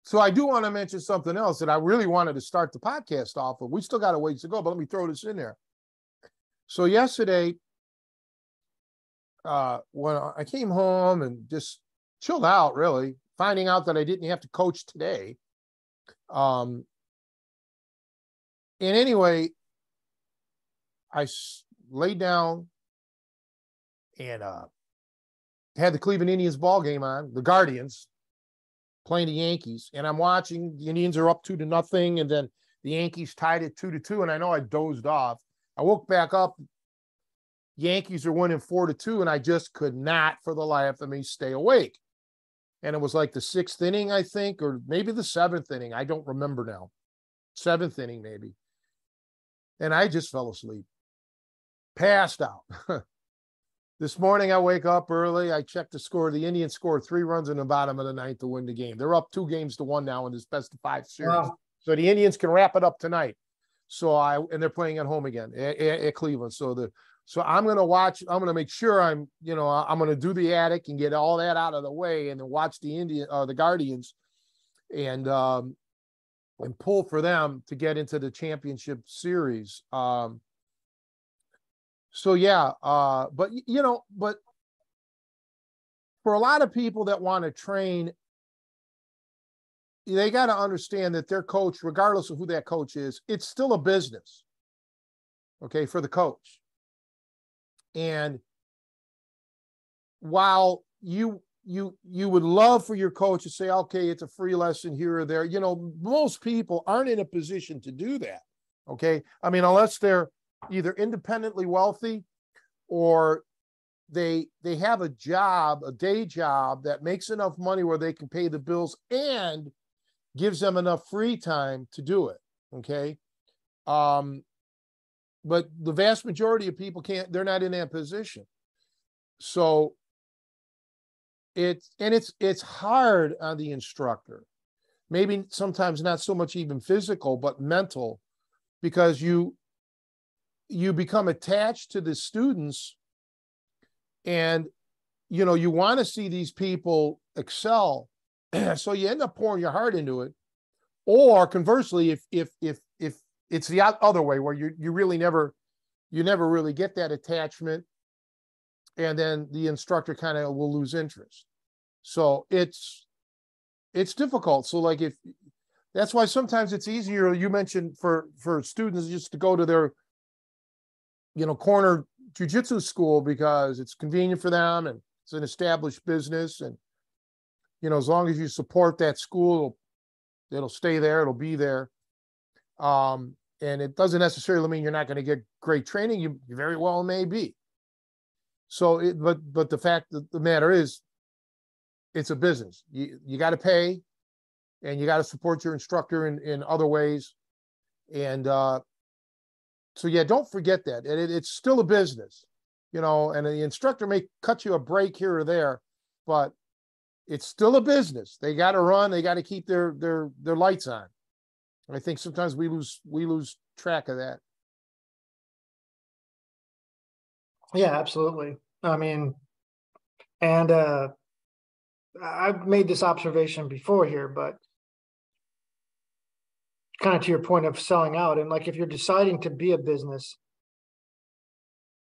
so I do want to mention something else that I really wanted to start the podcast off of. We still got a ways to go, but let me throw this in there. So yesterday, uh, when I came home and just chilled out, really finding out that I didn't have to coach today. Um, and anyway, I laid down and uh, had the Cleveland Indians ball game on, the Guardians playing the Yankees, and I'm watching. The Indians are up two to nothing, and then the Yankees tied it two to two, and I know I dozed off. I woke back up. Yankees are winning four to two, and I just could not, for the life of me, stay awake. And it was like the sixth inning, I think, or maybe the seventh inning. I don't remember now. Seventh inning, maybe. And I just fell asleep, passed out. This morning, I wake up early. I check the score. The Indians scored three runs in the bottom of the ninth to win the game. They're up two games to one now in this best of five series. Wow. So the Indians can wrap it up tonight. So I and they're playing at home again at, at Cleveland. So the so I'm gonna watch. I'm gonna make sure I'm you know I'm gonna do the attic and get all that out of the way and then watch the Indian uh, the Guardians and um and pull for them to get into the championship series. Um, so yeah, uh, but you know, but for a lot of people that want to train, they got to understand that their coach, regardless of who that coach is, it's still a business. Okay, for the coach. And while you you you would love for your coach to say, okay, it's a free lesson here or there, you know, most people aren't in a position to do that. Okay. I mean, unless they're either independently wealthy or they they have a job, a day job that makes enough money where they can pay the bills and gives them enough free time to do it. Okay. Um, but the vast majority of people can't, they're not in that position. So it's, and it's, it's hard on the instructor. Maybe sometimes not so much even physical, but mental, because you, you become attached to the students and you know you want to see these people excel so you end up pouring your heart into it or conversely if if if if it's the other way where you you really never you never really get that attachment. And then the instructor kind of will lose interest. So it's it's difficult. So like if that's why sometimes it's easier you mentioned for for students just to go to their you know corner jujitsu school because it's convenient for them and it's an established business. And you know as long as you support that school it'll, it'll stay there it'll be there um, and it doesn't necessarily mean you're not going to get great training you, very well may be so it, but but the fact that the matter is it's a business you you got to pay and you got to support your instructor in in other ways and uh so yeah don't forget that it, it's still a business you know, and the instructor may cut you a break here or there, but it's still a business. They got to run. They got to keep their their their lights on. I think sometimes we lose we lose track of that. Yeah, absolutely. I mean, and uh, I've made this observation before here, but kind of to your point of selling out, and like if you're deciding to be a business,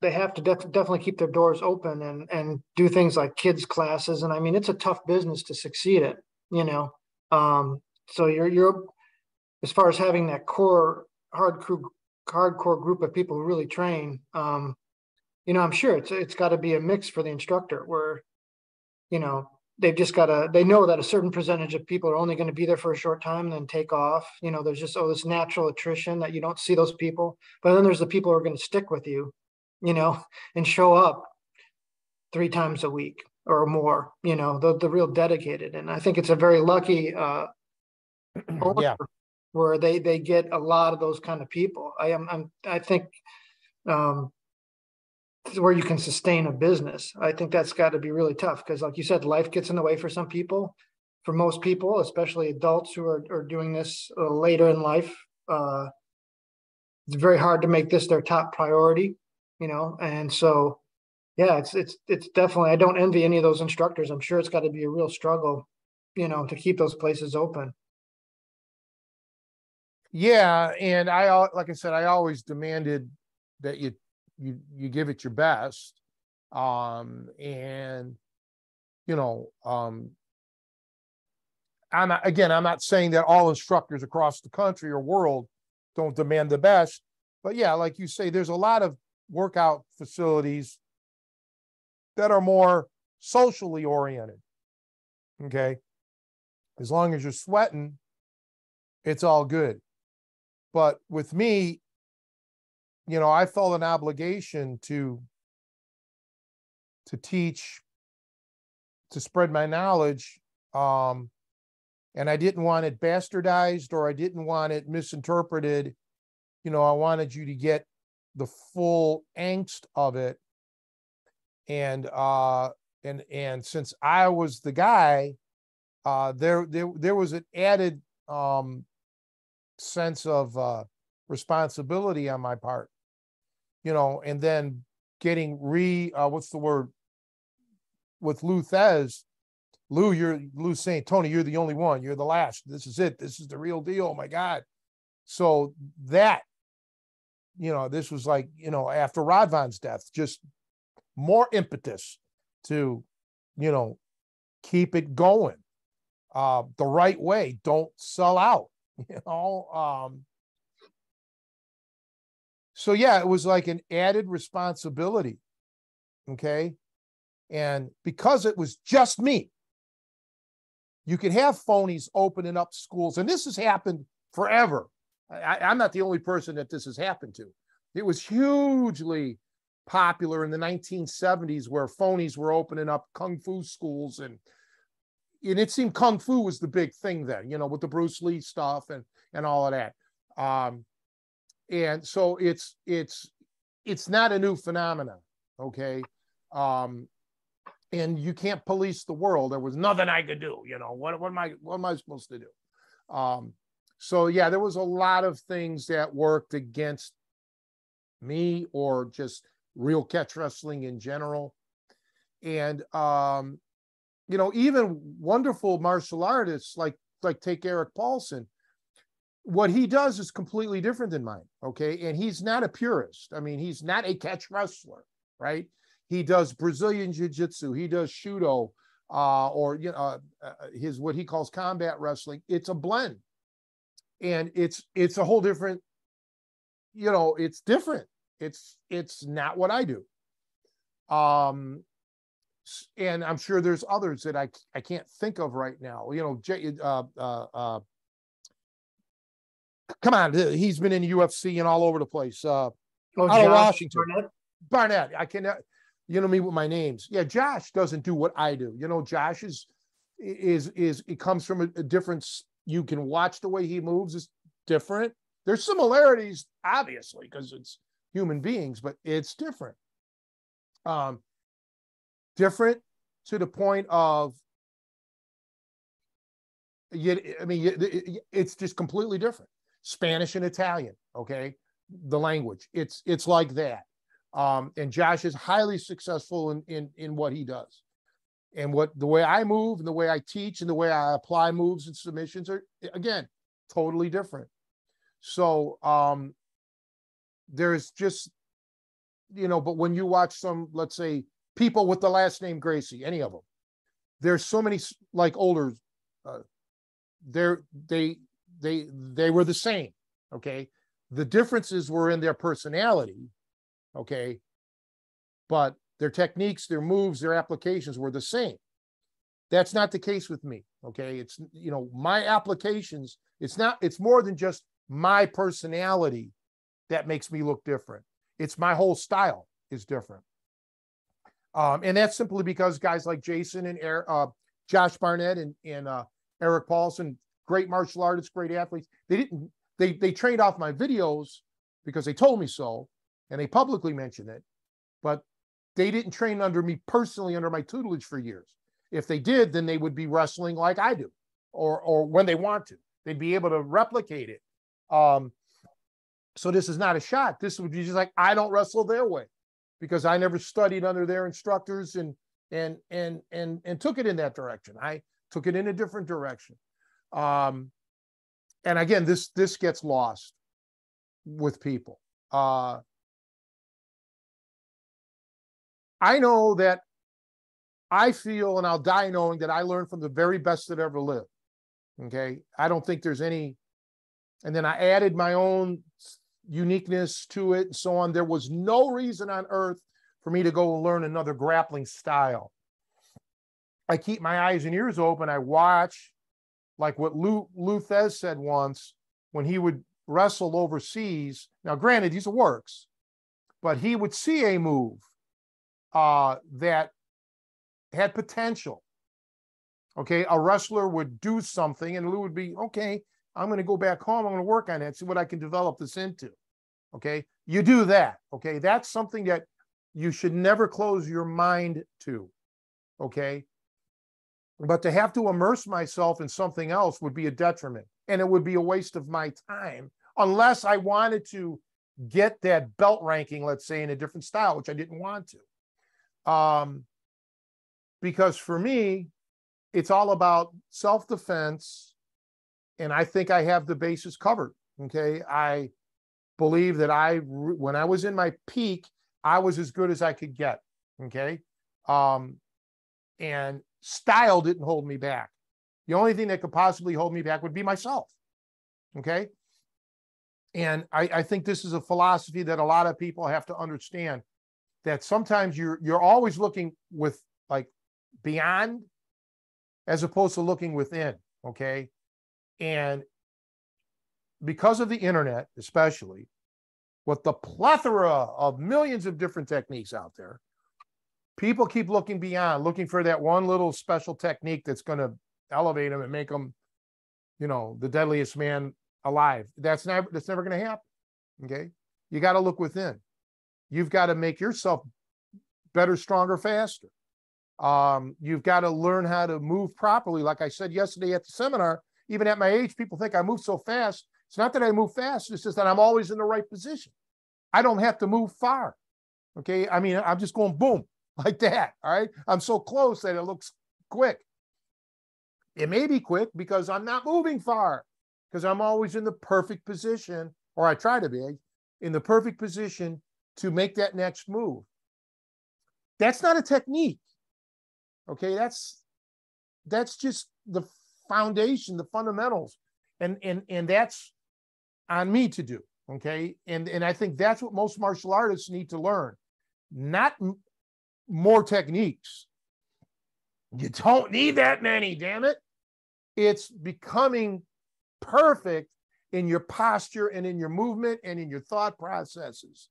they have to def- definitely keep their doors open and and do things like kids classes and i mean it's a tough business to succeed at you know um, so you're you're as far as having that core hard crew hardcore group of people who really train um, you know i'm sure it's it's got to be a mix for the instructor where you know they've just got to they know that a certain percentage of people are only going to be there for a short time and then take off you know there's just oh this natural attrition that you don't see those people but then there's the people who are going to stick with you you know, and show up three times a week or more, you know, the, the real dedicated. And I think it's a very lucky uh, yeah. Where they, they get a lot of those kind of people. I am, I'm, I think um, where you can sustain a business. I think that's got to be really tough because like you said, life gets in the way for some people, for most people, especially adults who are, are doing this uh, later in life. Uh, it's very hard to make this their top priority you know, and so yeah, it's it's it's definitely I don't envy any of those instructors. I'm sure it's got to be a real struggle, you know, to keep those places open. Yeah, and I like I said, I always demanded that you you you give it your best, um, and you know, um, I'm not, again, I'm not saying that all instructors across the country or world don't demand the best, but yeah, like you say, there's a lot of workout facilities that are more socially oriented. Okay. As long as you're sweating, it's all good. But with me, you know, I felt an obligation to to teach, to spread my knowledge. Um, and I didn't want it bastardized or I didn't want it misinterpreted. You know, I wanted you to get the full angst of it and uh and and since i was the guy uh there there there was an added um sense of uh responsibility on my part you know and then getting re uh what's the word? With Lou Thesz lou you're lou saying tony you're the only one. You're the last. This is it. This is the real deal. Oh my god. So that you know, this was like, you know, after Radvan's death, just more impetus to, you know, keep it going uh, the right way. Don't sell out, you know. Um, so, yeah, it was like an added responsibility. Okay. And because it was just me, you could have phonies opening up schools. And this has happened forever. I, I'm not the only person that this has happened to. It was hugely popular in the 1970s where phonies were opening up kung fu schools and and it seemed kung fu was the big thing then, you know, with the Bruce Lee stuff and and all of that. Um, and so it's it's it's not a new phenomenon, okay? Um, and you can't police the world. There was nothing I could do. You know what? What am I? What am I supposed to do? Um, so yeah, there was a lot of things that worked against me or just real catch wrestling in general. And um, you know, even wonderful martial artists like like take Erik Paulson, what he does is completely different than mine. Okay. And he's not a purist. I mean, he's not a catch wrestler, right? He does Brazilian Jiu Jitsu, he does Shooto, uh, or you know, uh, uh, his what he calls combat wrestling. It's a blend. And it's it's a whole different, you know, it's different. It's it's not what I do. Um, and I'm sure there's others that I I can't think of right now. You know, Jay, uh, uh, uh, come on, he's been in UFC and all over the place. Uh, oh, out of Washington, Barnett. Barnett. I can, you know me with my names. Yeah, Josh doesn't do what I do. You know, Josh is is is it comes from a, a different. You can watch the way he moves is different. There's similarities, obviously, because it's human beings, but it's different. Um, different to the point of I mean, it's just completely different. Spanish and Italian, okay, the language. It's it's like that. Um, and Josh is highly successful in in in what he does, and what the way I move and the way I teach and the way I apply moves and submissions are again totally different. So um, there's just you know, but when you watch some, let's say, people with the last name Gracie, any of them, there's so many like older, uh, they're they they they were the same. Okay, the differences were in their personality. Okay, but their techniques, their moves, their applications were the same. That's not the case with me. Okay, it's you know my applications. It's not. It's more than just my personality that makes me look different. It's my whole style is different. Um, and that's simply because guys like Jason and uh, Josh Barnett and, and uh, Erik Paulson, great martial artists, great athletes, they didn't, they, they trained off my videos because they told me so and they publicly mentioned it, but they didn't train under me personally under my tutelage for years. If they did, then they would be wrestling like I do or, or when they want to, they'd be able to replicate it. Um, so this is not a shot. This would be just like I don't wrestle their way because I never studied under their instructors and and and and and took it in that direction. I took it in a different direction. Um, and again, this this gets lost with people. Uh, I know that I feel, and I'll die knowing that I learned from the very best that ever lived. Okay, I don't think there's any. And then I added my own uniqueness to it and so on. There was no reason on earth for me to go learn another grappling style. I keep my eyes and ears open. I watch, like what Lou, Lou Thesz said once when he would wrestle overseas. Now, granted, these are works, but he would see a move uh, that had potential. Okay, a wrestler would do something, and Lou would be, okay, I'm going to go back home. I'm going to work on it, see what I can develop this into. Okay. You do that. Okay. That's something that you should never close your mind to. Okay. But to have to immerse myself in something else would be a detriment and it would be a waste of my time unless I wanted to get that belt ranking, let's say, in a different style, which I didn't want to. Um, because for me, it's all about self defense. And I think I have the bases covered. Okay. I believe that I, when I was in my peak, I was as good as I could get. Okay. Um, and style didn't hold me back. The only thing that could possibly hold me back would be myself. Okay. And I, I think this is a philosophy that a lot of people have to understand that sometimes you're you're always looking with like beyond as opposed to looking within. Okay. And because of the internet, especially with the plethora of millions of different techniques out there, people keep looking beyond, looking for that one little special technique that's going to elevate them and make them, you know, the deadliest man alive. That's never that's never going to happen. Okay. You got to look within. You've got to make yourself better, stronger, faster. Um, you've got to learn how to move properly. Like I said yesterday at the seminar, even at my age, people think I move so fast. It's not that I move fast, it's just that I'm always in the right position. I don't have to move far. Okay. I mean, I'm just going boom like that. All right. I'm so close that it looks quick. It may be quick because I'm not moving far because I'm always in the perfect position, or I try to be in the perfect position to make that next move. That's not a technique. Okay, that's that's just the foundation, the fundamentals. And and and that's on me to do. Okay. And and I think that's what most martial artists need to learn. Not m- more techniques. You don't need that many, damn it. It's becoming perfect in your posture and in your movement and in your thought processes.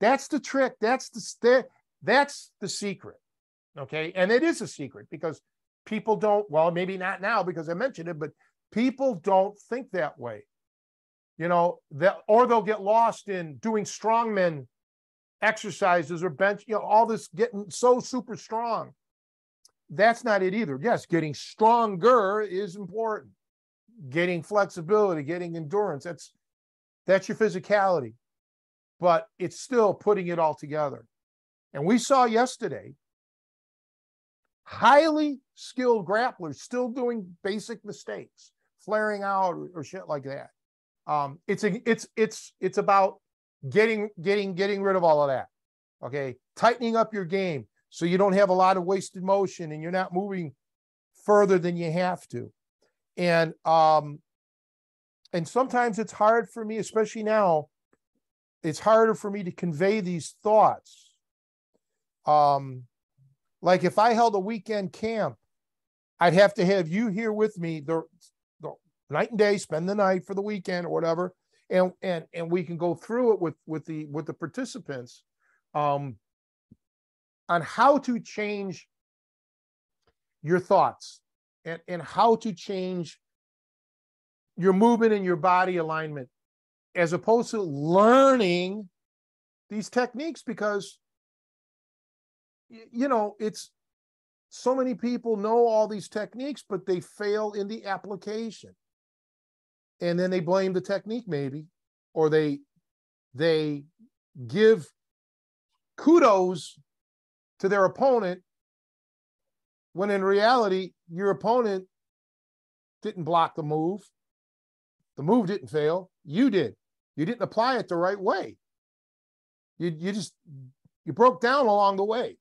That's the trick. That's the that's the secret. Okay. And it is a secret because people don't, well, maybe not now because I mentioned it, but people don't think that way. You know, that or they'll get lost in doing strongman exercises or bench, you know, all this getting so super strong. That's not it either. Yes, getting stronger is important getting flexibility, getting endurance. That's that's your physicality, but it's still putting it all together. And we saw yesterday highly skilled grapplers still doing basic mistakes, flaring out or, or shit like that. Um, it's a, it's it's it's about getting getting getting rid of all of that. Okay, tightening up your game so you don't have a lot of wasted motion and you're not moving further than you have to and um and sometimes it's hard for me especially now it's harder for me to convey these thoughts um like if i held a weekend camp i'd have to have you here with me the, night and day spend the night for the weekend or whatever. And and and we can go through it with with the with the participants um on how to change your thoughts and, and how to change your movement and your body alignment as opposed to learning these techniques because you know it's so many people know all these techniques but they fail in the application and then they blame the technique maybe or they they give kudos to their opponent when in reality, your opponent didn't block the move. The move didn't fail. You did. You didn't apply it the right way. You, you just you broke down along the way.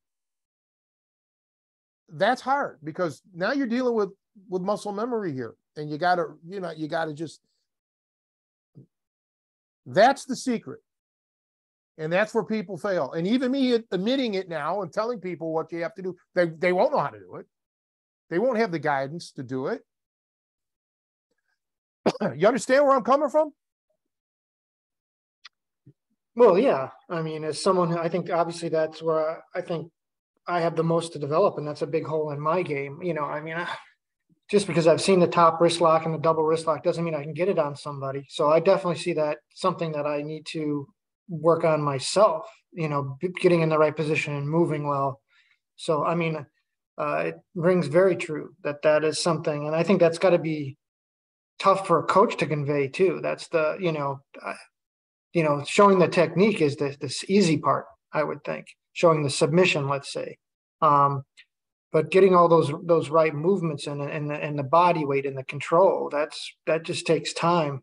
That's hard because now you're dealing with with muscle memory here, and you got to you know you got to just. That's the secret. And that's where people fail. And even me admitting it now and telling people what you have to do, they, they won't know how to do it. They won't have the guidance to do it. you understand where I'm coming from? Well, yeah. I mean, as someone, I think obviously that's where I, I think I have the most to develop, and that's a big hole in my game. You know, I mean, I, just because I've seen the top wrist lock and the double wrist lock doesn't mean I can get it on somebody. So I definitely see that something that I need to work on myself, you know, getting in the right position and moving well. So, I mean, uh, it rings very true that that is something. And I think that's got to be tough for a coach to convey too. That's the, you know, you know, showing the technique is the this easy part, I would think. Showing the submission, let's say. Um, but getting all those those right movements and and the, and the body weight and the control that's that just takes time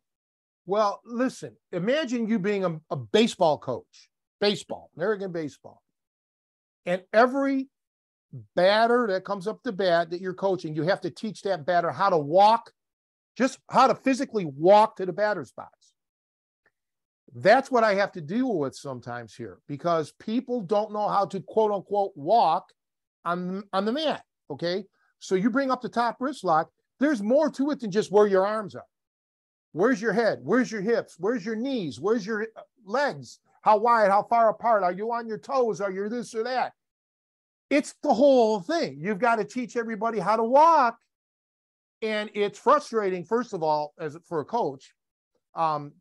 well, listen, imagine you being a, a baseball coach, baseball, American baseball. And every batter that comes up to bat that you're coaching, you have to teach that batter how to walk, just how to physically walk to the batter's box. That's what I have to deal with sometimes here because people don't know how to quote unquote walk on, on the mat. Okay. So you bring up the top wrist lock, there's more to it than just where your arms are. Where's your head? Where's your hips? Where's your knees? Where's your uh, legs? How wide? How far apart? Are you on your toes? Are you this or that? It's the whole thing. You've got to teach everybody how to walk. And it's frustrating, first of all, as for a coach, Um,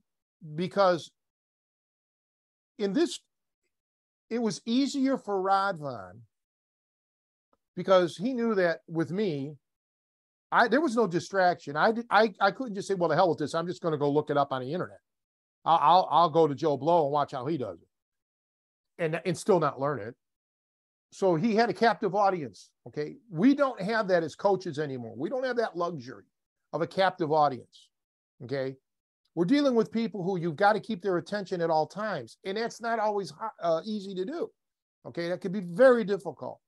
because in this, it was easier for Rod Radvan because he knew that with me, I there was no distraction. I I I couldn't just say, "Well, the hell with this. I'm just going to go look it up on the internet." I'll, I'll I'll go to Joe Blow and watch how he does it, and and still not learn it. So he had a captive audience. Okay, we don't have that as coaches anymore. We don't have that luxury of a captive audience. Okay, we're dealing with people who you've got to keep their attention at all times, and that's not always uh, easy to do. Okay, that could be very difficult.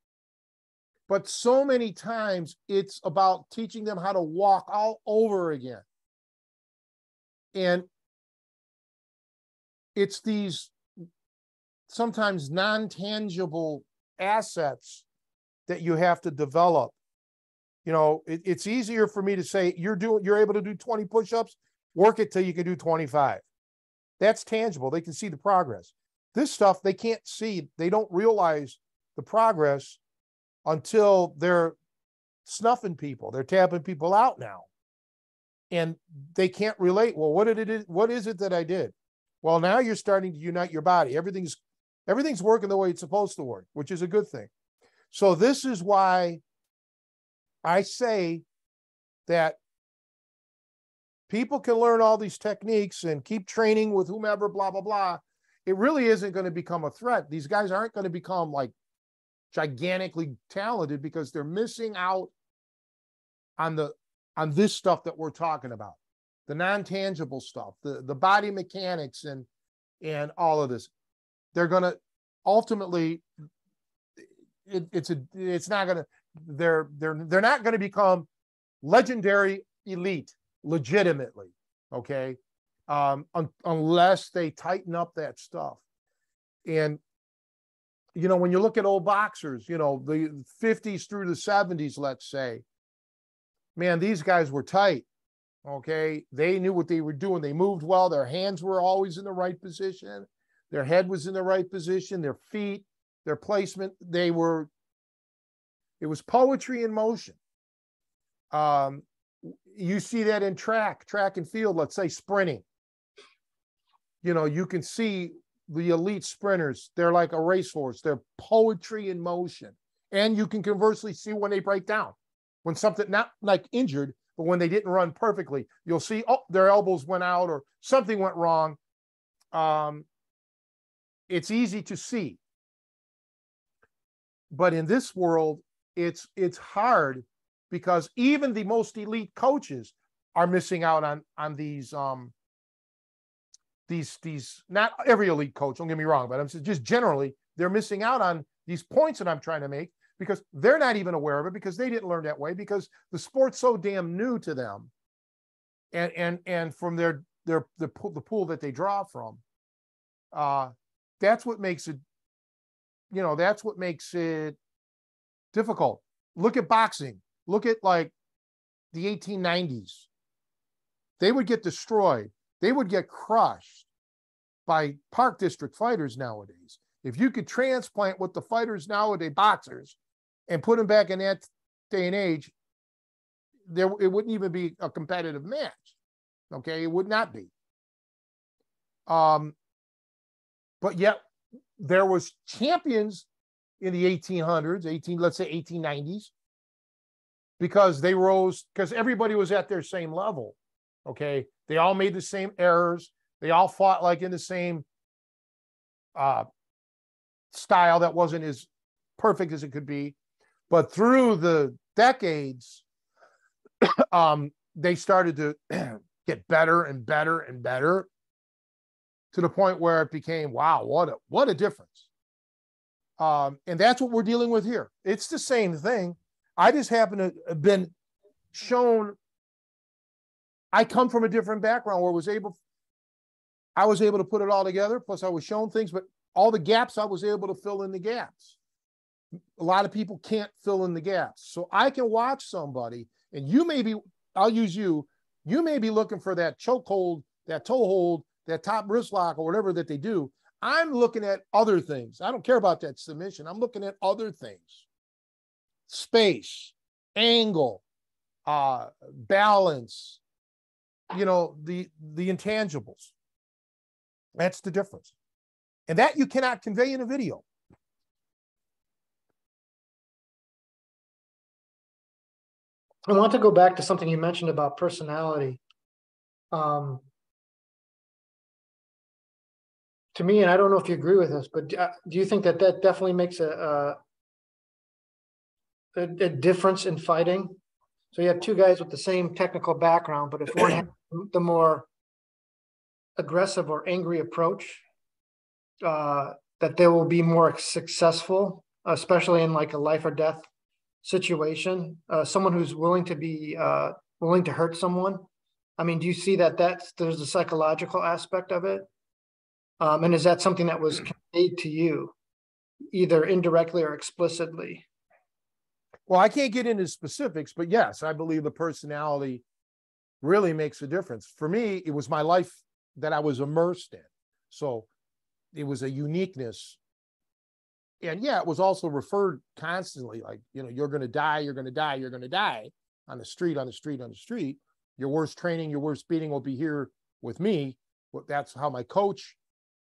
But so many times it's about teaching them how to walk all over again. And it's these sometimes non tangible assets that you have to develop. You know, it, it's easier for me to say you're doing you're able to do 20 push-ups, work it till you can do 25. That's tangible. They can see the progress. This stuff they can't see. They don't realize the progress until they're snuffing people, they're tapping people out now. And they can't relate. Well, what did it what is it that I did? Well, now you're starting to unite your body. Everything's everything's working the way it's supposed to work, which is a good thing. So this is why I say that people can learn all these techniques and keep training with whomever, blah, blah, blah. It really isn't going to become a threat. These guys aren't going to become like gigantically talented because they're missing out on the on this stuff that we're talking about. The non-tangible stuff the the body mechanics and and all of this. They're going to ultimately it, it's a it's not going to they're they're they're not going to become legendary elite legitimately okay? Um un, unless they tighten up that stuff. And you know, when you look at old boxers, you know, the 50s through the 70s, let's say, man, these guys were tight. Okay. They knew what they were doing. They moved well. Their hands were always in the right position. Their head was in the right position. Their feet, their placement, they were, it was poetry in motion. Um, you see that in track, track and field, let's say sprinting. You know, you can see the elite sprinters, they're like a racehorse. They're poetry in motion. And you can conversely see when they break down, when something not like injured, but when they didn't run perfectly, you'll see, oh, their elbows went out or something went wrong. Um, it's easy to see. But in this world, it's it's hard because even the most elite coaches are missing out on on these um, these these not every elite coach don't get me wrong but i'm just generally they're missing out on these points that i'm trying to make because they're not even aware of it because they didn't learn that way because the sport's so damn new to them. And and and from their their the pool, the pool that they draw from. Uh that's what makes it you know that's what makes it difficult. Look at boxing. Look at like the 1890s they would get destroyed. They would get crushed by park district fighters nowadays. If you could transplant what the fighters nowadays, boxers, and put them back in that day and age, there it wouldn't even be a competitive match. Okay, it would not be. Um, but yet there was champions in the 1800s, 18, let's say 1890s, because they rose because everybody was at their same level. Okay, they all made the same errors. They all fought like in the same uh, style that wasn't as perfect as it could be. But through the decades, um, they started to get better and better and better to the point where it became, wow, what a what a difference. Um, and that's what we're dealing with here. It's the same thing. I just happen to have been shown I come from a different background where I was able, I was able to put it all together. Plus, I was shown things, but all the gaps I was able to fill in the gaps. A lot of people can't fill in the gaps. So I can watch somebody, and you may be, I'll use you, you may be looking for that choke hold, that toe hold, that top wrist lock, or whatever that they do. I'm looking at other things. I don't care about that submission. I'm looking at other things space, angle, uh, balance, you know, the the intangibles. That's the difference. And that you cannot convey in a video. I want to go back to something you mentioned about personality. Um, to me, and I don't know if you agree with this, but uh, do you think that that definitely makes a, a, a difference in fighting? So you have two guys with the same technical background, but if one has the more aggressive or angry approach, uh, that they will be more successful, especially in like a life or death situation. Uh, someone who's willing to be uh, willing to hurt someone. I mean, do you see that that's there's a psychological aspect of it? Um, and is that something that was conveyed to you, either indirectly or explicitly? Well, I can't get into specifics, but yes, I believe the personality really makes a difference. For me, it was my life that I was immersed in. So it was a uniqueness. And yeah, it was also referred constantly like, you know, you're going to die, you're going to die, you're going to die on the street, on the street, on the street. Your worst training, your worst beating will be here with me. That's how my coach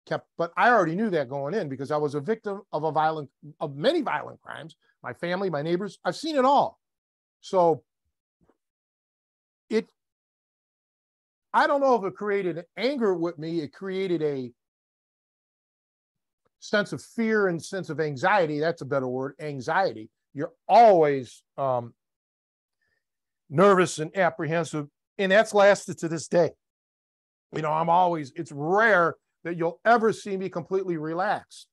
kept but i already knew that going in because i was a victim of a violent of many violent crimes my family my neighbors i've seen it all so it i don't know if it created anger with me it created a sense of fear and sense of anxiety that's a better word anxiety you're always um, nervous and apprehensive and that's lasted to this day you know i'm always it's rare that you'll ever see me completely relaxed.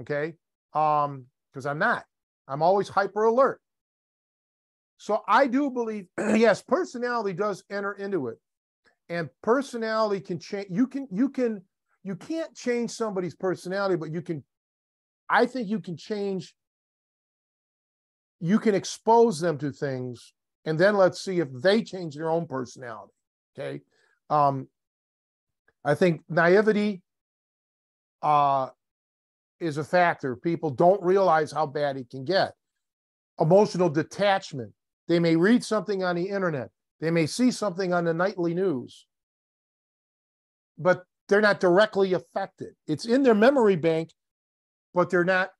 Okay. Um, because I'm not. I'm always hyper alert. So I do believe, yes, personality does enter into it. And personality can change. You can, you can, you can't change somebody's personality, but you can, I think you can change, you can expose them to things, and then let's see if they change their own personality. Okay. Um, I think naivety uh, is a factor. People don't realize how bad it can get. Emotional detachment. They may read something on the internet, they may see something on the nightly news, but they're not directly affected. It's in their memory bank, but they're not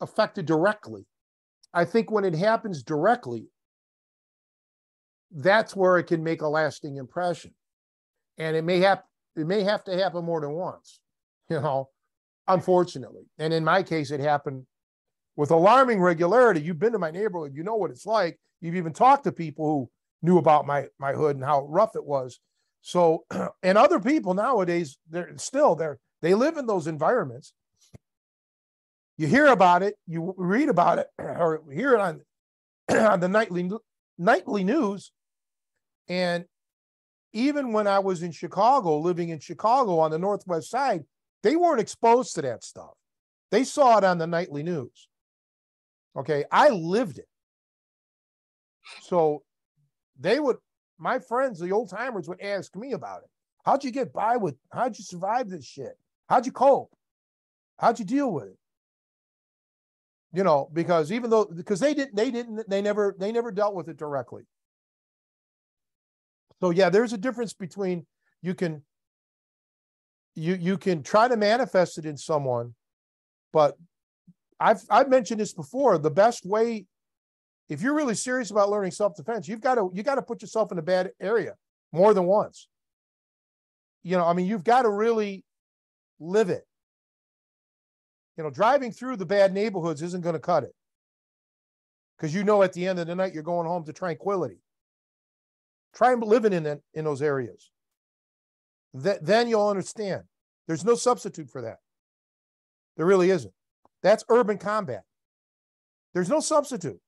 affected directly. I think when it happens directly, that's where it can make a lasting impression and it may have it may have to happen more than once you know unfortunately and in my case it happened with alarming regularity you've been to my neighborhood you know what it's like you've even talked to people who knew about my my hood and how rough it was so and other people nowadays they're still there they live in those environments you hear about it you read about it or hear it on on the nightly nightly news and even when I was in Chicago, living in Chicago on the Northwest side, they weren't exposed to that stuff. They saw it on the nightly news. Okay. I lived it. So they would, my friends, the old timers would ask me about it. How'd you get by with, how'd you survive this shit? How'd you cope? How'd you deal with it? You know, because even though, because they didn't, they didn't, they never, they never dealt with it directly. So yeah, there's a difference between you can you you can try to manifest it in someone, but I've I've mentioned this before. The best way, if you're really serious about learning self-defense, you've got to you got to put yourself in a bad area more than once. You know, I mean, you've got to really live it. You know, driving through the bad neighborhoods isn't going to cut it. Because you know at the end of the night you're going home to tranquility. Try living in that, in those areas. That, then you'll understand. There's no substitute for that. There really isn't. That's urban combat. There's no substitute.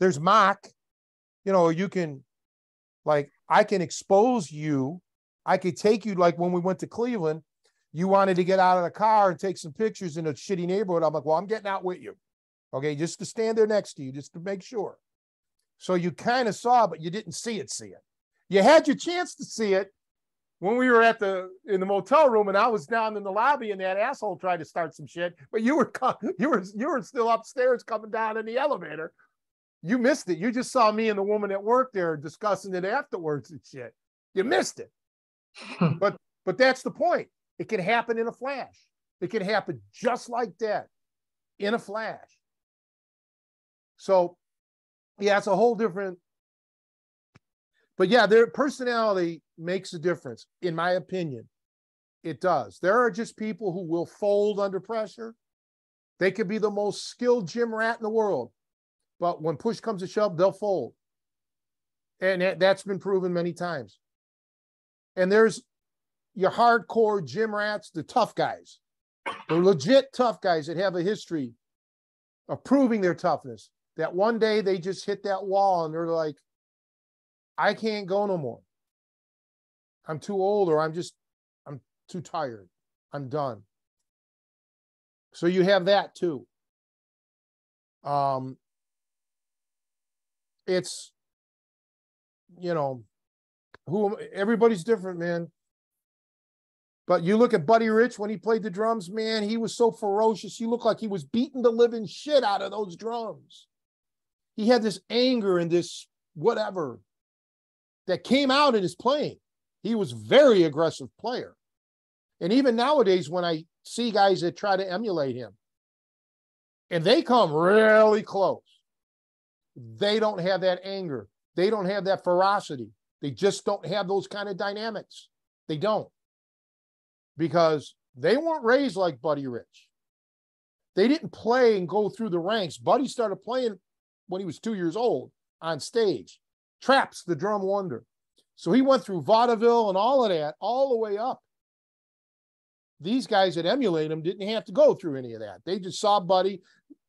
There's mock. You know, you can, like, I can expose you. I could take you, like, when we went to Cleveland, you wanted to get out of the car and take some pictures in a shitty neighborhood. I'm like, well, I'm getting out with you. Okay, just to stand there next to you, just to make sure. So you kind of saw, but you didn't see it, see it. You had your chance to see it when we were at the in the motel room and I was down in the lobby and that asshole tried to start some shit, but you were you were you were still upstairs coming down in the elevator. You missed it. You just saw me and the woman at work there discussing it afterwards and shit. You missed it. Hmm. but but that's the point. It can happen in a flash. It can happen just like that in a flash. So yeah, it's a whole different. But yeah, their personality makes a difference, in my opinion. It does. There are just people who will fold under pressure. They could be the most skilled gym rat in the world, but when push comes to shove, they'll fold. And that's been proven many times. And there's your hardcore gym rats, the tough guys, the legit tough guys that have a history of proving their toughness. That one day they just hit that wall and they're like, I can't go no more. I'm too old or I'm just, I'm too tired. I'm done. So you have that too. Um, it's, you know, who everybody's different, man. But you look at Buddy Rich when he played the drums, man, he was so ferocious. He looked like he was beating the living shit out of those drums. He had this anger and this whatever that came out in his playing. He was very aggressive player. And even nowadays, when I see guys that try to emulate him, and they come really close, they don't have that anger. They don't have that ferocity. They just don't have those kind of dynamics. They don't because they weren't raised like Buddy Rich. They didn't play and go through the ranks. Buddy started playing when he was two years old on stage. Traps, the drum wonder. So he went through vaudeville and all of that, all the way up. These guys that emulate him didn't have to go through any of that. They just saw Buddy,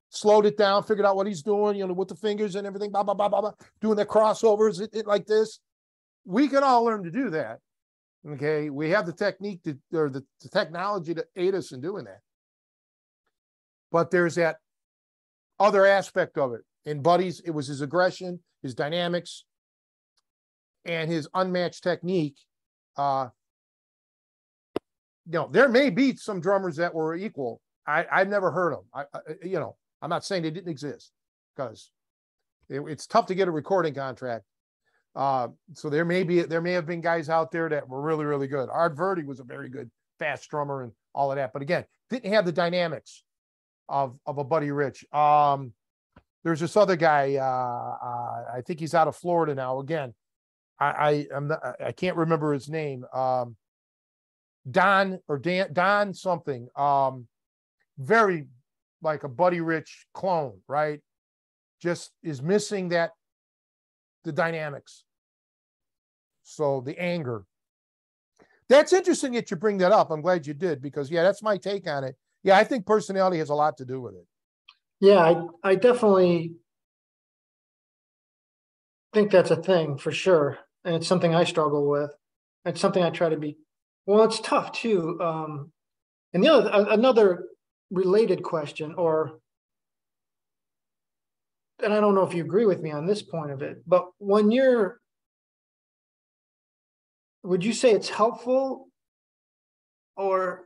slowed it down, figured out what he's doing, you know, with the fingers and everything, blah, blah, blah, blah, blah, doing the crossovers it, it, like this. We can all learn to do that. Okay, we have the technique to, or the, the technology to aid us in doing that. But there's that other aspect of it. In Buddy's, it was his aggression, his dynamics, and his unmatched technique. Uh, you know, there may be some drummers that were equal. I, I've never heard them. I, I, you know, I'm not saying they didn't exist because it, it's tough to get a recording contract uh, so there may be there may have been guys out there that were really really good. Art Verdi was a very good fast drummer and all of that, but again, didn't have the dynamics of of a Buddy Rich. Um, there's this other guy. Uh, uh, I think he's out of Florida now. Again, I I am not, I can't remember his name. Um, Don or Dan Don something. Um, very like a Buddy Rich clone, right? Just is missing that the dynamics. So the anger. That's interesting that you bring that up. I'm glad you did because yeah, that's my take on it. Yeah, I think personality has a lot to do with it. Yeah, I, I definitely think that's a thing for sure. And it's something I struggle with. It's something I try to be well, it's tough too. Um, and the other another related question or and I don't know if you agree with me on this point of it, but when you're, would you say it's helpful or,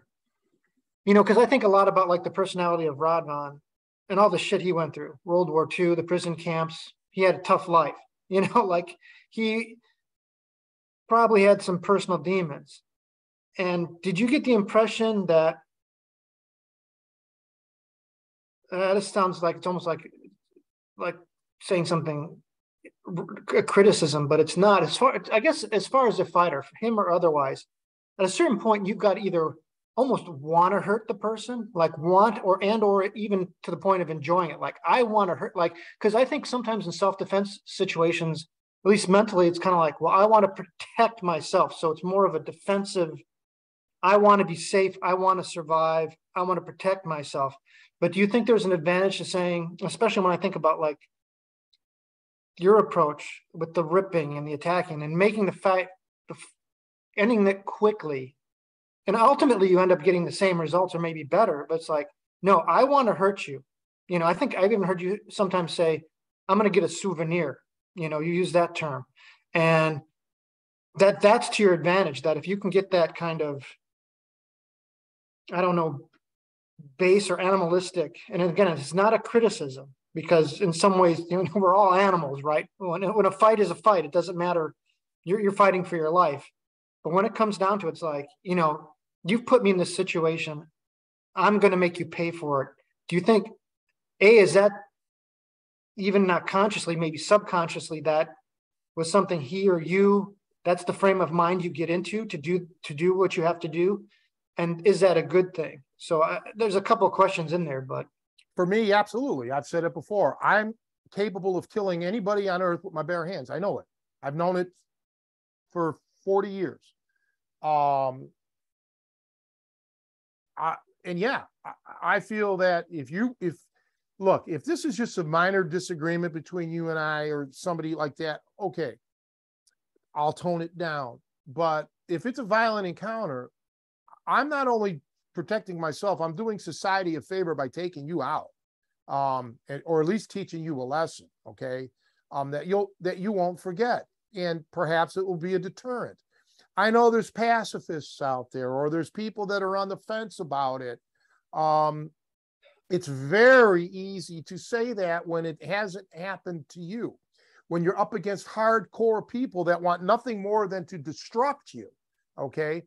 you know, because I think a lot about like the personality of Radvan and all the shit he went through World War II, the prison camps. He had a tough life, you know, like he probably had some personal demons. And did you get the impression that uh, this sounds like it's almost like like saying something a criticism, but it's not as far. I guess as far as a fighter, him or otherwise, at a certain point, you've got either almost want to hurt the person, like want or and or even to the point of enjoying it. Like I want to hurt, like because I think sometimes in self defense situations, at least mentally, it's kind of like, well, I want to protect myself, so it's more of a defensive. I want to be safe. I want to survive. I want to protect myself. But do you think there's an advantage to saying, especially when I think about like your approach with the ripping and the attacking and making the fight, the, ending it quickly, and ultimately you end up getting the same results or maybe better. But it's like, no, I want to hurt you. You know, I think I've even heard you sometimes say, "I'm going to get a souvenir." You know, you use that term, and that that's to your advantage. That if you can get that kind of, I don't know, base or animalistic. And again, it's not a criticism. because in some ways, you know, we're all animals, right? When, when a fight is a fight, it doesn't matter. You're, you're fighting for your life. But when it comes down to it, it's like, you know, you've put me in this situation. I'm going to make you pay for it. Do you think, A, is that even not consciously, maybe subconsciously, that was something he or you, that's the frame of mind you get into to do, to do what you have to do? And is that a good thing? So uh, there's a couple questions in there, but for me, absolutely. I've said it before. I'm capable of killing anybody on earth with my bare hands. I know it. I've known it for 40 years. Um, I, and yeah, I, I feel that if you, if, look, if this is just a minor disagreement between you and I or somebody like that, okay, I'll tone it down. But if it's a violent encounter, I'm not only protecting myself, I'm doing society a favor by taking you out, um, or at least teaching you a lesson. Okay, um, that you'll that you won't forget, and perhaps it will be a deterrent. I know there's pacifists out there, or there's people that are on the fence about it. Um, it's very easy to say that when it hasn't happened to you, when you're up against hardcore people that want nothing more than to destruct you. Okay,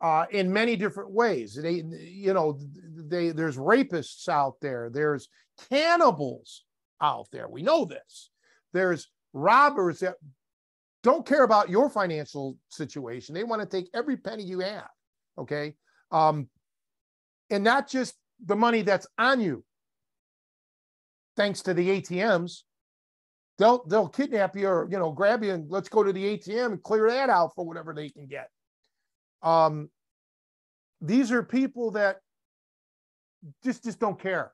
uh, in many different ways. They, you know, they there's rapists out there. There's cannibals out there. We know this. There's robbers that don't care about your financial situation. They want to take every penny you have. Okay, um, and not just the money that's on you. Thanks to the ATMs, they'll they'll kidnap you or you know grab you and let's go to the ATM and clear that out for whatever they can get. Um, these are people that just just don't care.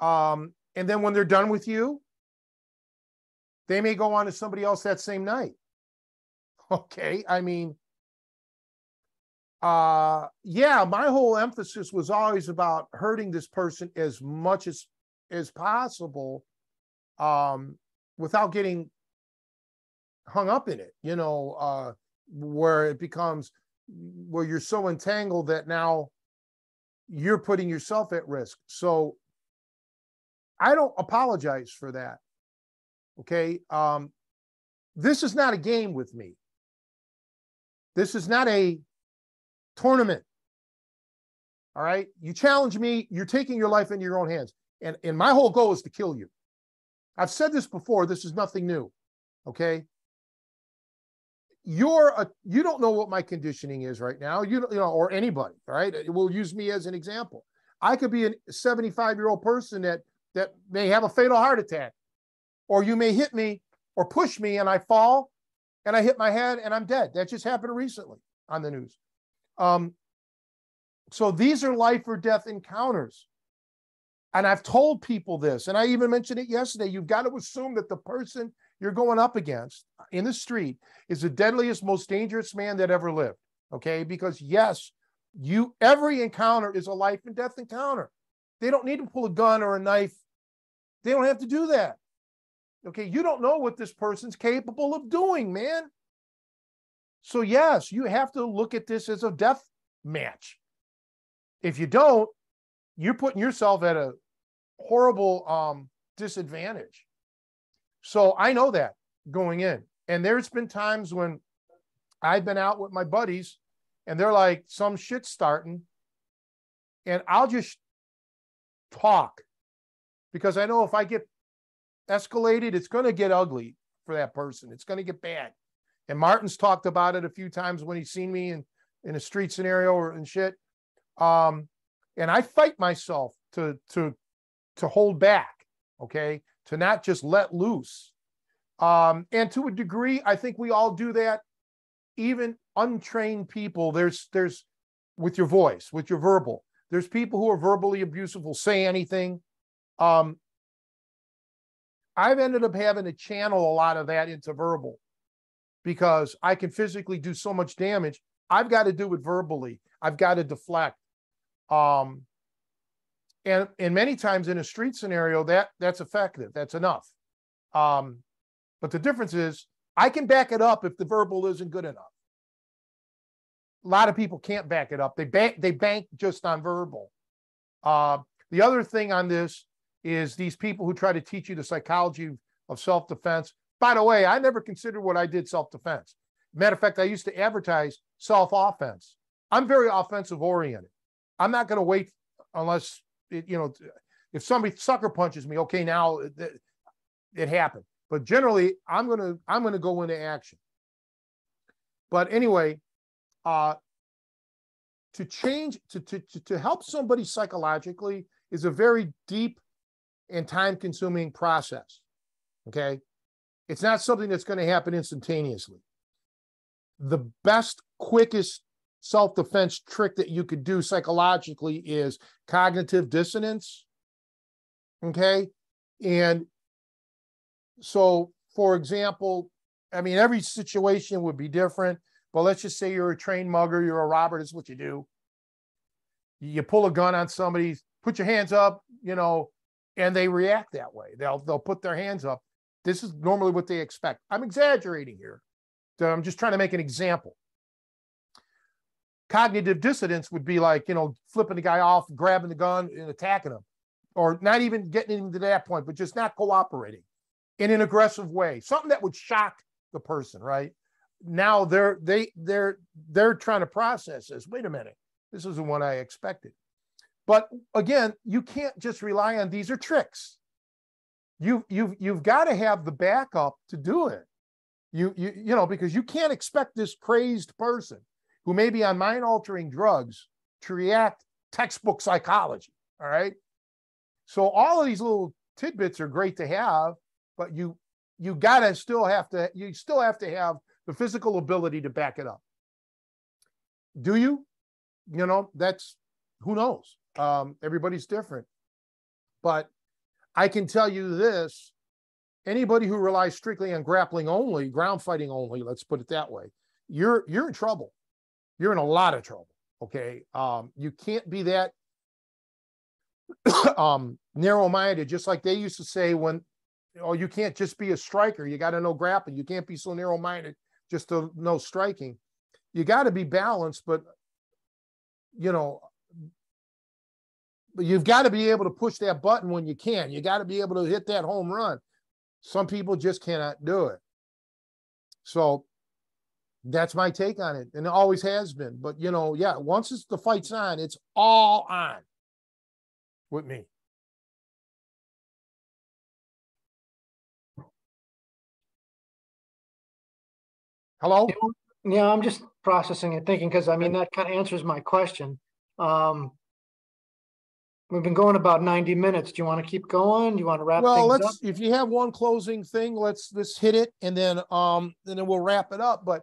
Um, and then when they're done with you, they may go on to somebody else that same night. Okay, I mean, uh, yeah, my whole emphasis was always about hurting this person as much as as possible, um, without getting hung up in it. You know, uh, where it becomes where you're so entangled that now you're putting yourself at risk. So I don't apologize for that. Okay. Um, this is not a game with me. This is not a tournament. All right. You challenge me, you're taking your life into your own hands. And, and my whole goal is to kill you. I've said this before. This is nothing new. Okay you're a you don't know what my conditioning is right now. You, you know or anybody right? We'll use me as an example. I could be a 75 year old person that that may have a fatal heart attack or you may hit me or push me and i fall and i hit my head and i'm dead. That just happened recently on the news. Um, so these are life or death encounters. And i've told people this and i even mentioned it yesterday. You've got to assume that the person you're going up against in the street is the deadliest, most dangerous man that ever lived. Okay. Because yes, you every encounter is a life and death encounter. They don't need to pull a gun or a knife. They don't have to do that. Okay. You don't know what this person's capable of doing, man. So, yes, you have to look at this as a death match. If you don't, you're putting yourself at a horrible um, disadvantage. So I know that going in. And there's been times when I've been out with my buddies and they're like, some shit starting. And I'll just talk because I know if I get escalated, it's going to get ugly for that person. It's going to get bad. And Martin's talked about it a few times when he's seen me in, in a street scenario or and shit. Um, and I fight myself to to to hold back. Okay to not just let loose. Um, and to a degree, I think we all do that. Even untrained people, there's there's with your voice, with your verbal. There's people who are verbally abusive, will say anything. Um, I've ended up having to channel a lot of that into verbal because I can physically do so much damage. I've got to do it verbally. I've got to deflect. Um, and and many times in a street scenario that that's effective that's enough um, but the difference is i can back it up if the verbal isn't good enough a lot of people can't back it up they bank they bank just on verbal uh, the other thing on this is these people who try to teach you the psychology of self-defense. By the way, I never considered what I did self-defense. Matter of fact, I used to advertise self-offense. I'm very offensive oriented. I'm not going to wait unless you know if somebody sucker punches me. Okay, now it, it happened. But generally, I'm gonna I'm gonna go into action. But anyway, uh, to change to, to to help somebody psychologically is a very deep and time consuming process. Okay, it's not something that's going to happen instantaneously. The best, quickest self defense trick that you could do psychologically is cognitive dissonance. Okay. And so, for example, I mean, every situation would be different, but let's just say you're a trained mugger, you're a robber, that's what you do. You pull a gun on somebody, put your hands up, you know, and they react that way. They'll they'll put their hands up. This is normally what they expect. I'm exaggerating here. So I'm just trying to make an example cognitive dissonance would be like, you know, flipping the guy off, grabbing the gun and attacking him, or not even getting him to that point, but just not cooperating in an aggressive way, something that would shock the person, right? Now they're they they're they're trying to process this. Wait a minute, this isn't what I expected. But again, you can't just rely on these are tricks. You you've you've got to have the backup to do it. You you you know because you can't expect this crazed person who may be on mind altering drugs to react textbook psychology. All right. So all of these little tidbits are great to have, but you you gotta still have to you still have to have the physical ability to back it up. Do you? You know, that's who knows. Um, everybody's different. But I can tell you this anybody who relies strictly on grappling only, ground fighting only, let's put it that way, you're you're in trouble you're in a lot of trouble. Okay. Um, you can't be that um, narrow minded, just like they used to say when, oh, you can't just be a striker. You got to know grappling. You can't be so narrow minded just to know striking. You got to be balanced, but, you know, but you've got to be able to push that button when you can. You got to be able to hit that home run. Some people just cannot do it. So that's my take on it, and it always has been. But you know, yeah, once it's the fight's on, it's all on with me. Hello. Yeah, I'm just processing and thinking because I mean that kind of answers my question. Um, we've been going about 90 minutes. Do you want to keep going? Do you want to wrap? Well, let's. Up? If you have one closing thing, let's let's hit it, and then um, and then we'll wrap it up. But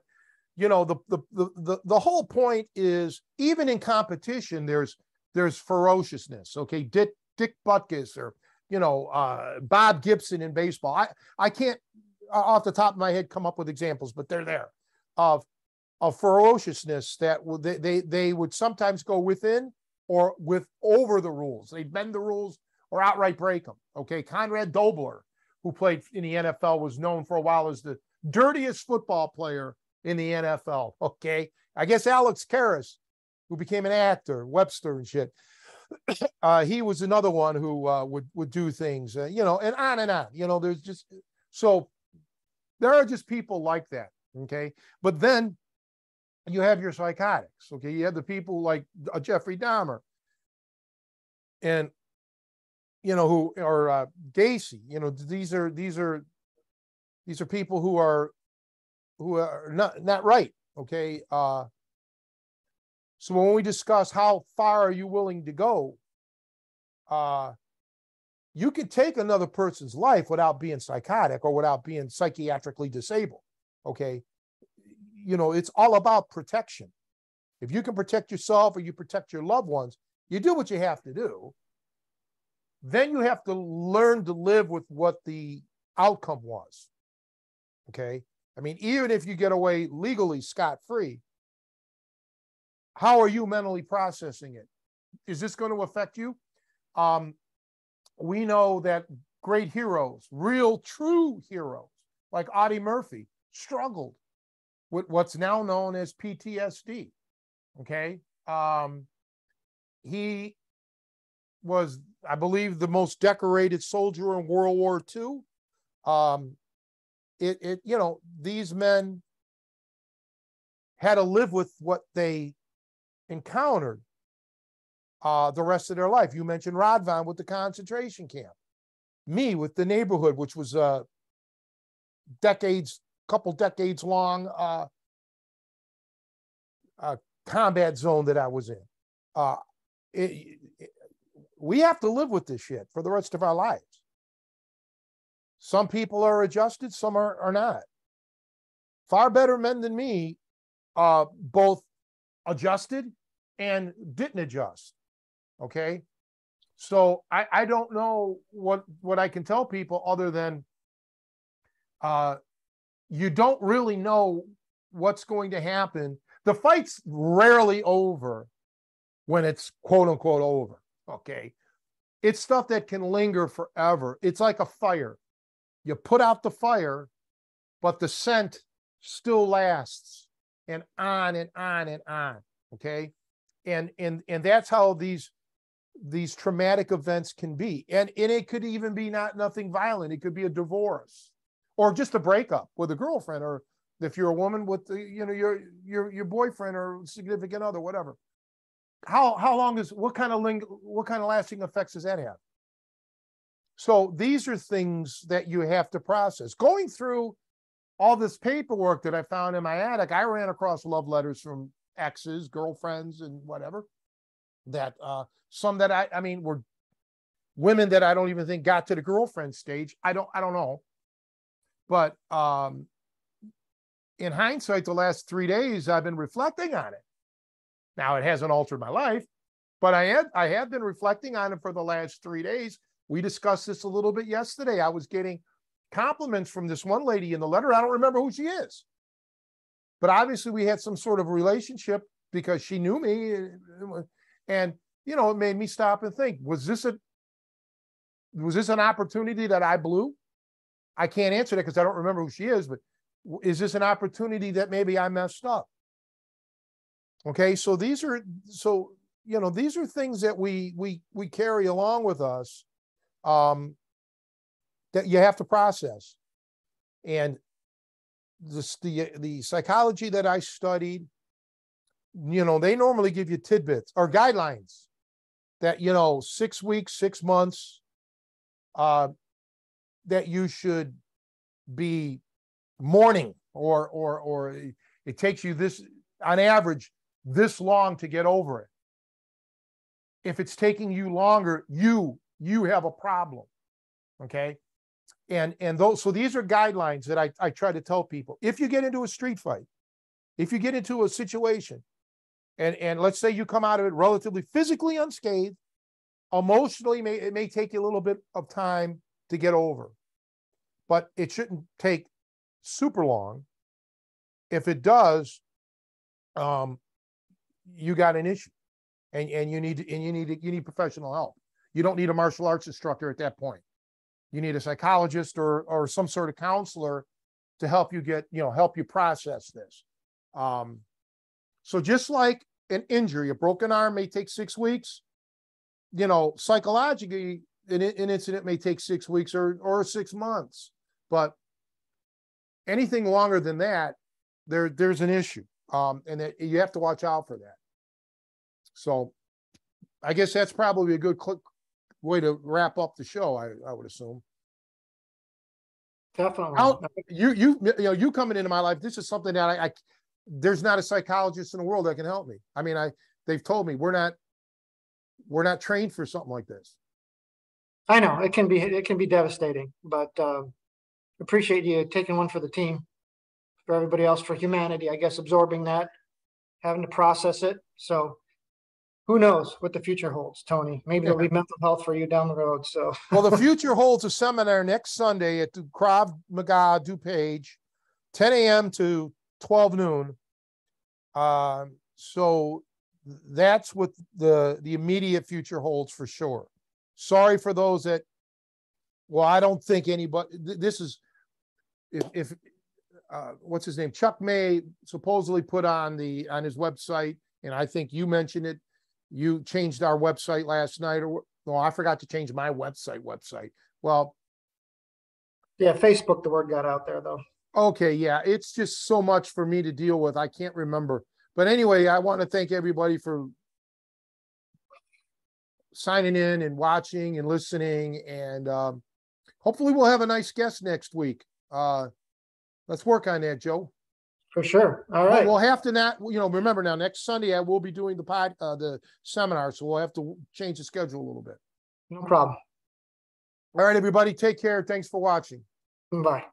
you know the, the the the whole point is even in competition there's there's ferociousness okay? Dick dick butkus or you know uh, bob gibson in baseball. I i can't off the top of my head come up with examples but they're there of of ferociousness that they they, they would sometimes go within or with over the rules. They'd bend the rules or outright break them okay? Conrad dobler who played in the nfl was known for a while as the dirtiest football player in the NFL. Okay. I guess Alex Karras, who became an actor, Webster and shit. Uh, he was another one who uh, would would do things, uh, you know, and on and on. You know, there's just so there are just people like that. Okay, but then you have your psychotics. Okay, you have the people like uh, Jeffrey Dahmer, and you know who are uh, Gacy. You know, these are these are these are people who are who are not not right. Okay. Uh, so when we discuss how far are you willing to go, uh, you can take another person's life without being psychotic or without being psychiatrically disabled. Okay. You know, it's all about protection. If you can protect yourself or you protect your loved ones, you do what you have to do. Then you have to learn to live with what the outcome was. Okay. I mean, even if you get away legally scot free, how are you mentally processing it? Is this going to affect you? Um, we know that great heroes, real true heroes like Audie Murphy, struggled with what's now known as PTSD. Okay. Um, he was, I believe, the most decorated soldier in World War II. Um, it, it, you know, these men had to live with what they encountered uh, the rest of their life. You mentioned Radvan with the concentration camp, me with the neighborhood, which was a decades, couple decades long uh, uh, combat zone that I was in. Uh, it, it, we have to live with this shit for the rest of our lives. Some people are adjusted, some are, are not. Far better men than me, uh, both adjusted and didn't adjust. Okay. So I, I don't know what, what I can tell people other than uh, you don't really know what's going to happen. The fight's rarely over when it's quote unquote over. Okay. It's stuff that can linger forever. It's like a fire. You put out the fire, but the scent still lasts and on and on and on. Okay. And and and that's how these these traumatic events can be. And, and it could even be not nothing violent. It could be a divorce or just a breakup with a girlfriend, or if you're a woman with the, you know your your your boyfriend or significant other, whatever. How how long is what kind of ling, what kind of lasting effects does that have? So these are things that you have to process. Going through all this paperwork that I found in my attic, I ran across love letters from exes, girlfriends, and whatever that uh, some that I, I mean, were women that I don't even think got to the girlfriend stage. I don't, I don't know. But um, in hindsight, the last three days, I've been reflecting on it. Now it hasn't altered my life, but I had, I have been reflecting on it for the last three days. We discussed this a little bit yesterday. I was getting compliments from this one lady in the letter. I don't remember who she is, but obviously we had some sort of relationship because she knew me and you know, it made me stop and think: Was this a was this an opportunity that I blew? I can't answer that because I don't remember who she is, but is this an opportunity that maybe I messed up? Okay, so these are so you know these are things that we we we carry along with us um, that you have to process, and this, the the psychology that I studied you know, they normally give you tidbits or guidelines that, you know, six weeks, six months, uh, that you should be mourning or, or, or it takes you this, on average, this long to get over it. If it's taking you longer, you, you have a problem. Okay. And, and those, so these are guidelines that I, I try to tell people. If you get into a street fight, if you get into a situation and and let's say you come out of it relatively physically unscathed emotionally may it may take you a little bit of time to get over but it shouldn't take super long if it does um you got an issue and and you need to and you need you need professional help you don't need a martial arts instructor at that point you need a psychologist or or some sort of counselor to help you get you know help you process this um so just like an injury, a broken arm may take six weeks, you know, psychologically, an, an incident may take six weeks or, or six months. But anything longer than that, there, there's an issue. Um, and you have to watch out for that. So I guess that's probably a good cl- way to wrap up the show, I, I would assume. Definitely. How, you you you know you coming into my life. This is something that I, I there's not a psychologist in the world that can help me. I mean, I they've told me we're not we're not trained for something like this. I know it can be it can be devastating, but um, appreciate you taking one for the team, for everybody else, for humanity. I guess absorbing that, having to process it. So who knows what the future holds, Tony? Maybe there'll be mental health for you down the road. So well, the future holds a seminar next Sunday at the Krav Maga DuPage, 10 a.m. to 12 noon. Um, so that's what the the immediate future holds for sure. Sorry for those that. Well, I don't think anybody. This is if if uh, what's his name Chuck May supposedly put on the on his website, and I think you mentioned it. You changed our website last night, or well, I forgot to change my website website. Well, Yeah, Facebook, the word got out there though. Okay, yeah, it's just so much for me to deal with. I can't remember. But anyway, I want to thank everybody for signing in and watching and listening and um hopefully we'll have a nice guest next week. Uh let's work on that, Joe. For sure. All right. But we'll have to not, you know, remember now next Sunday I will be doing the pod, uh, the seminar, so we'll have to change the schedule a little bit. No problem. All right, everybody, take care. Thanks for watching. Bye.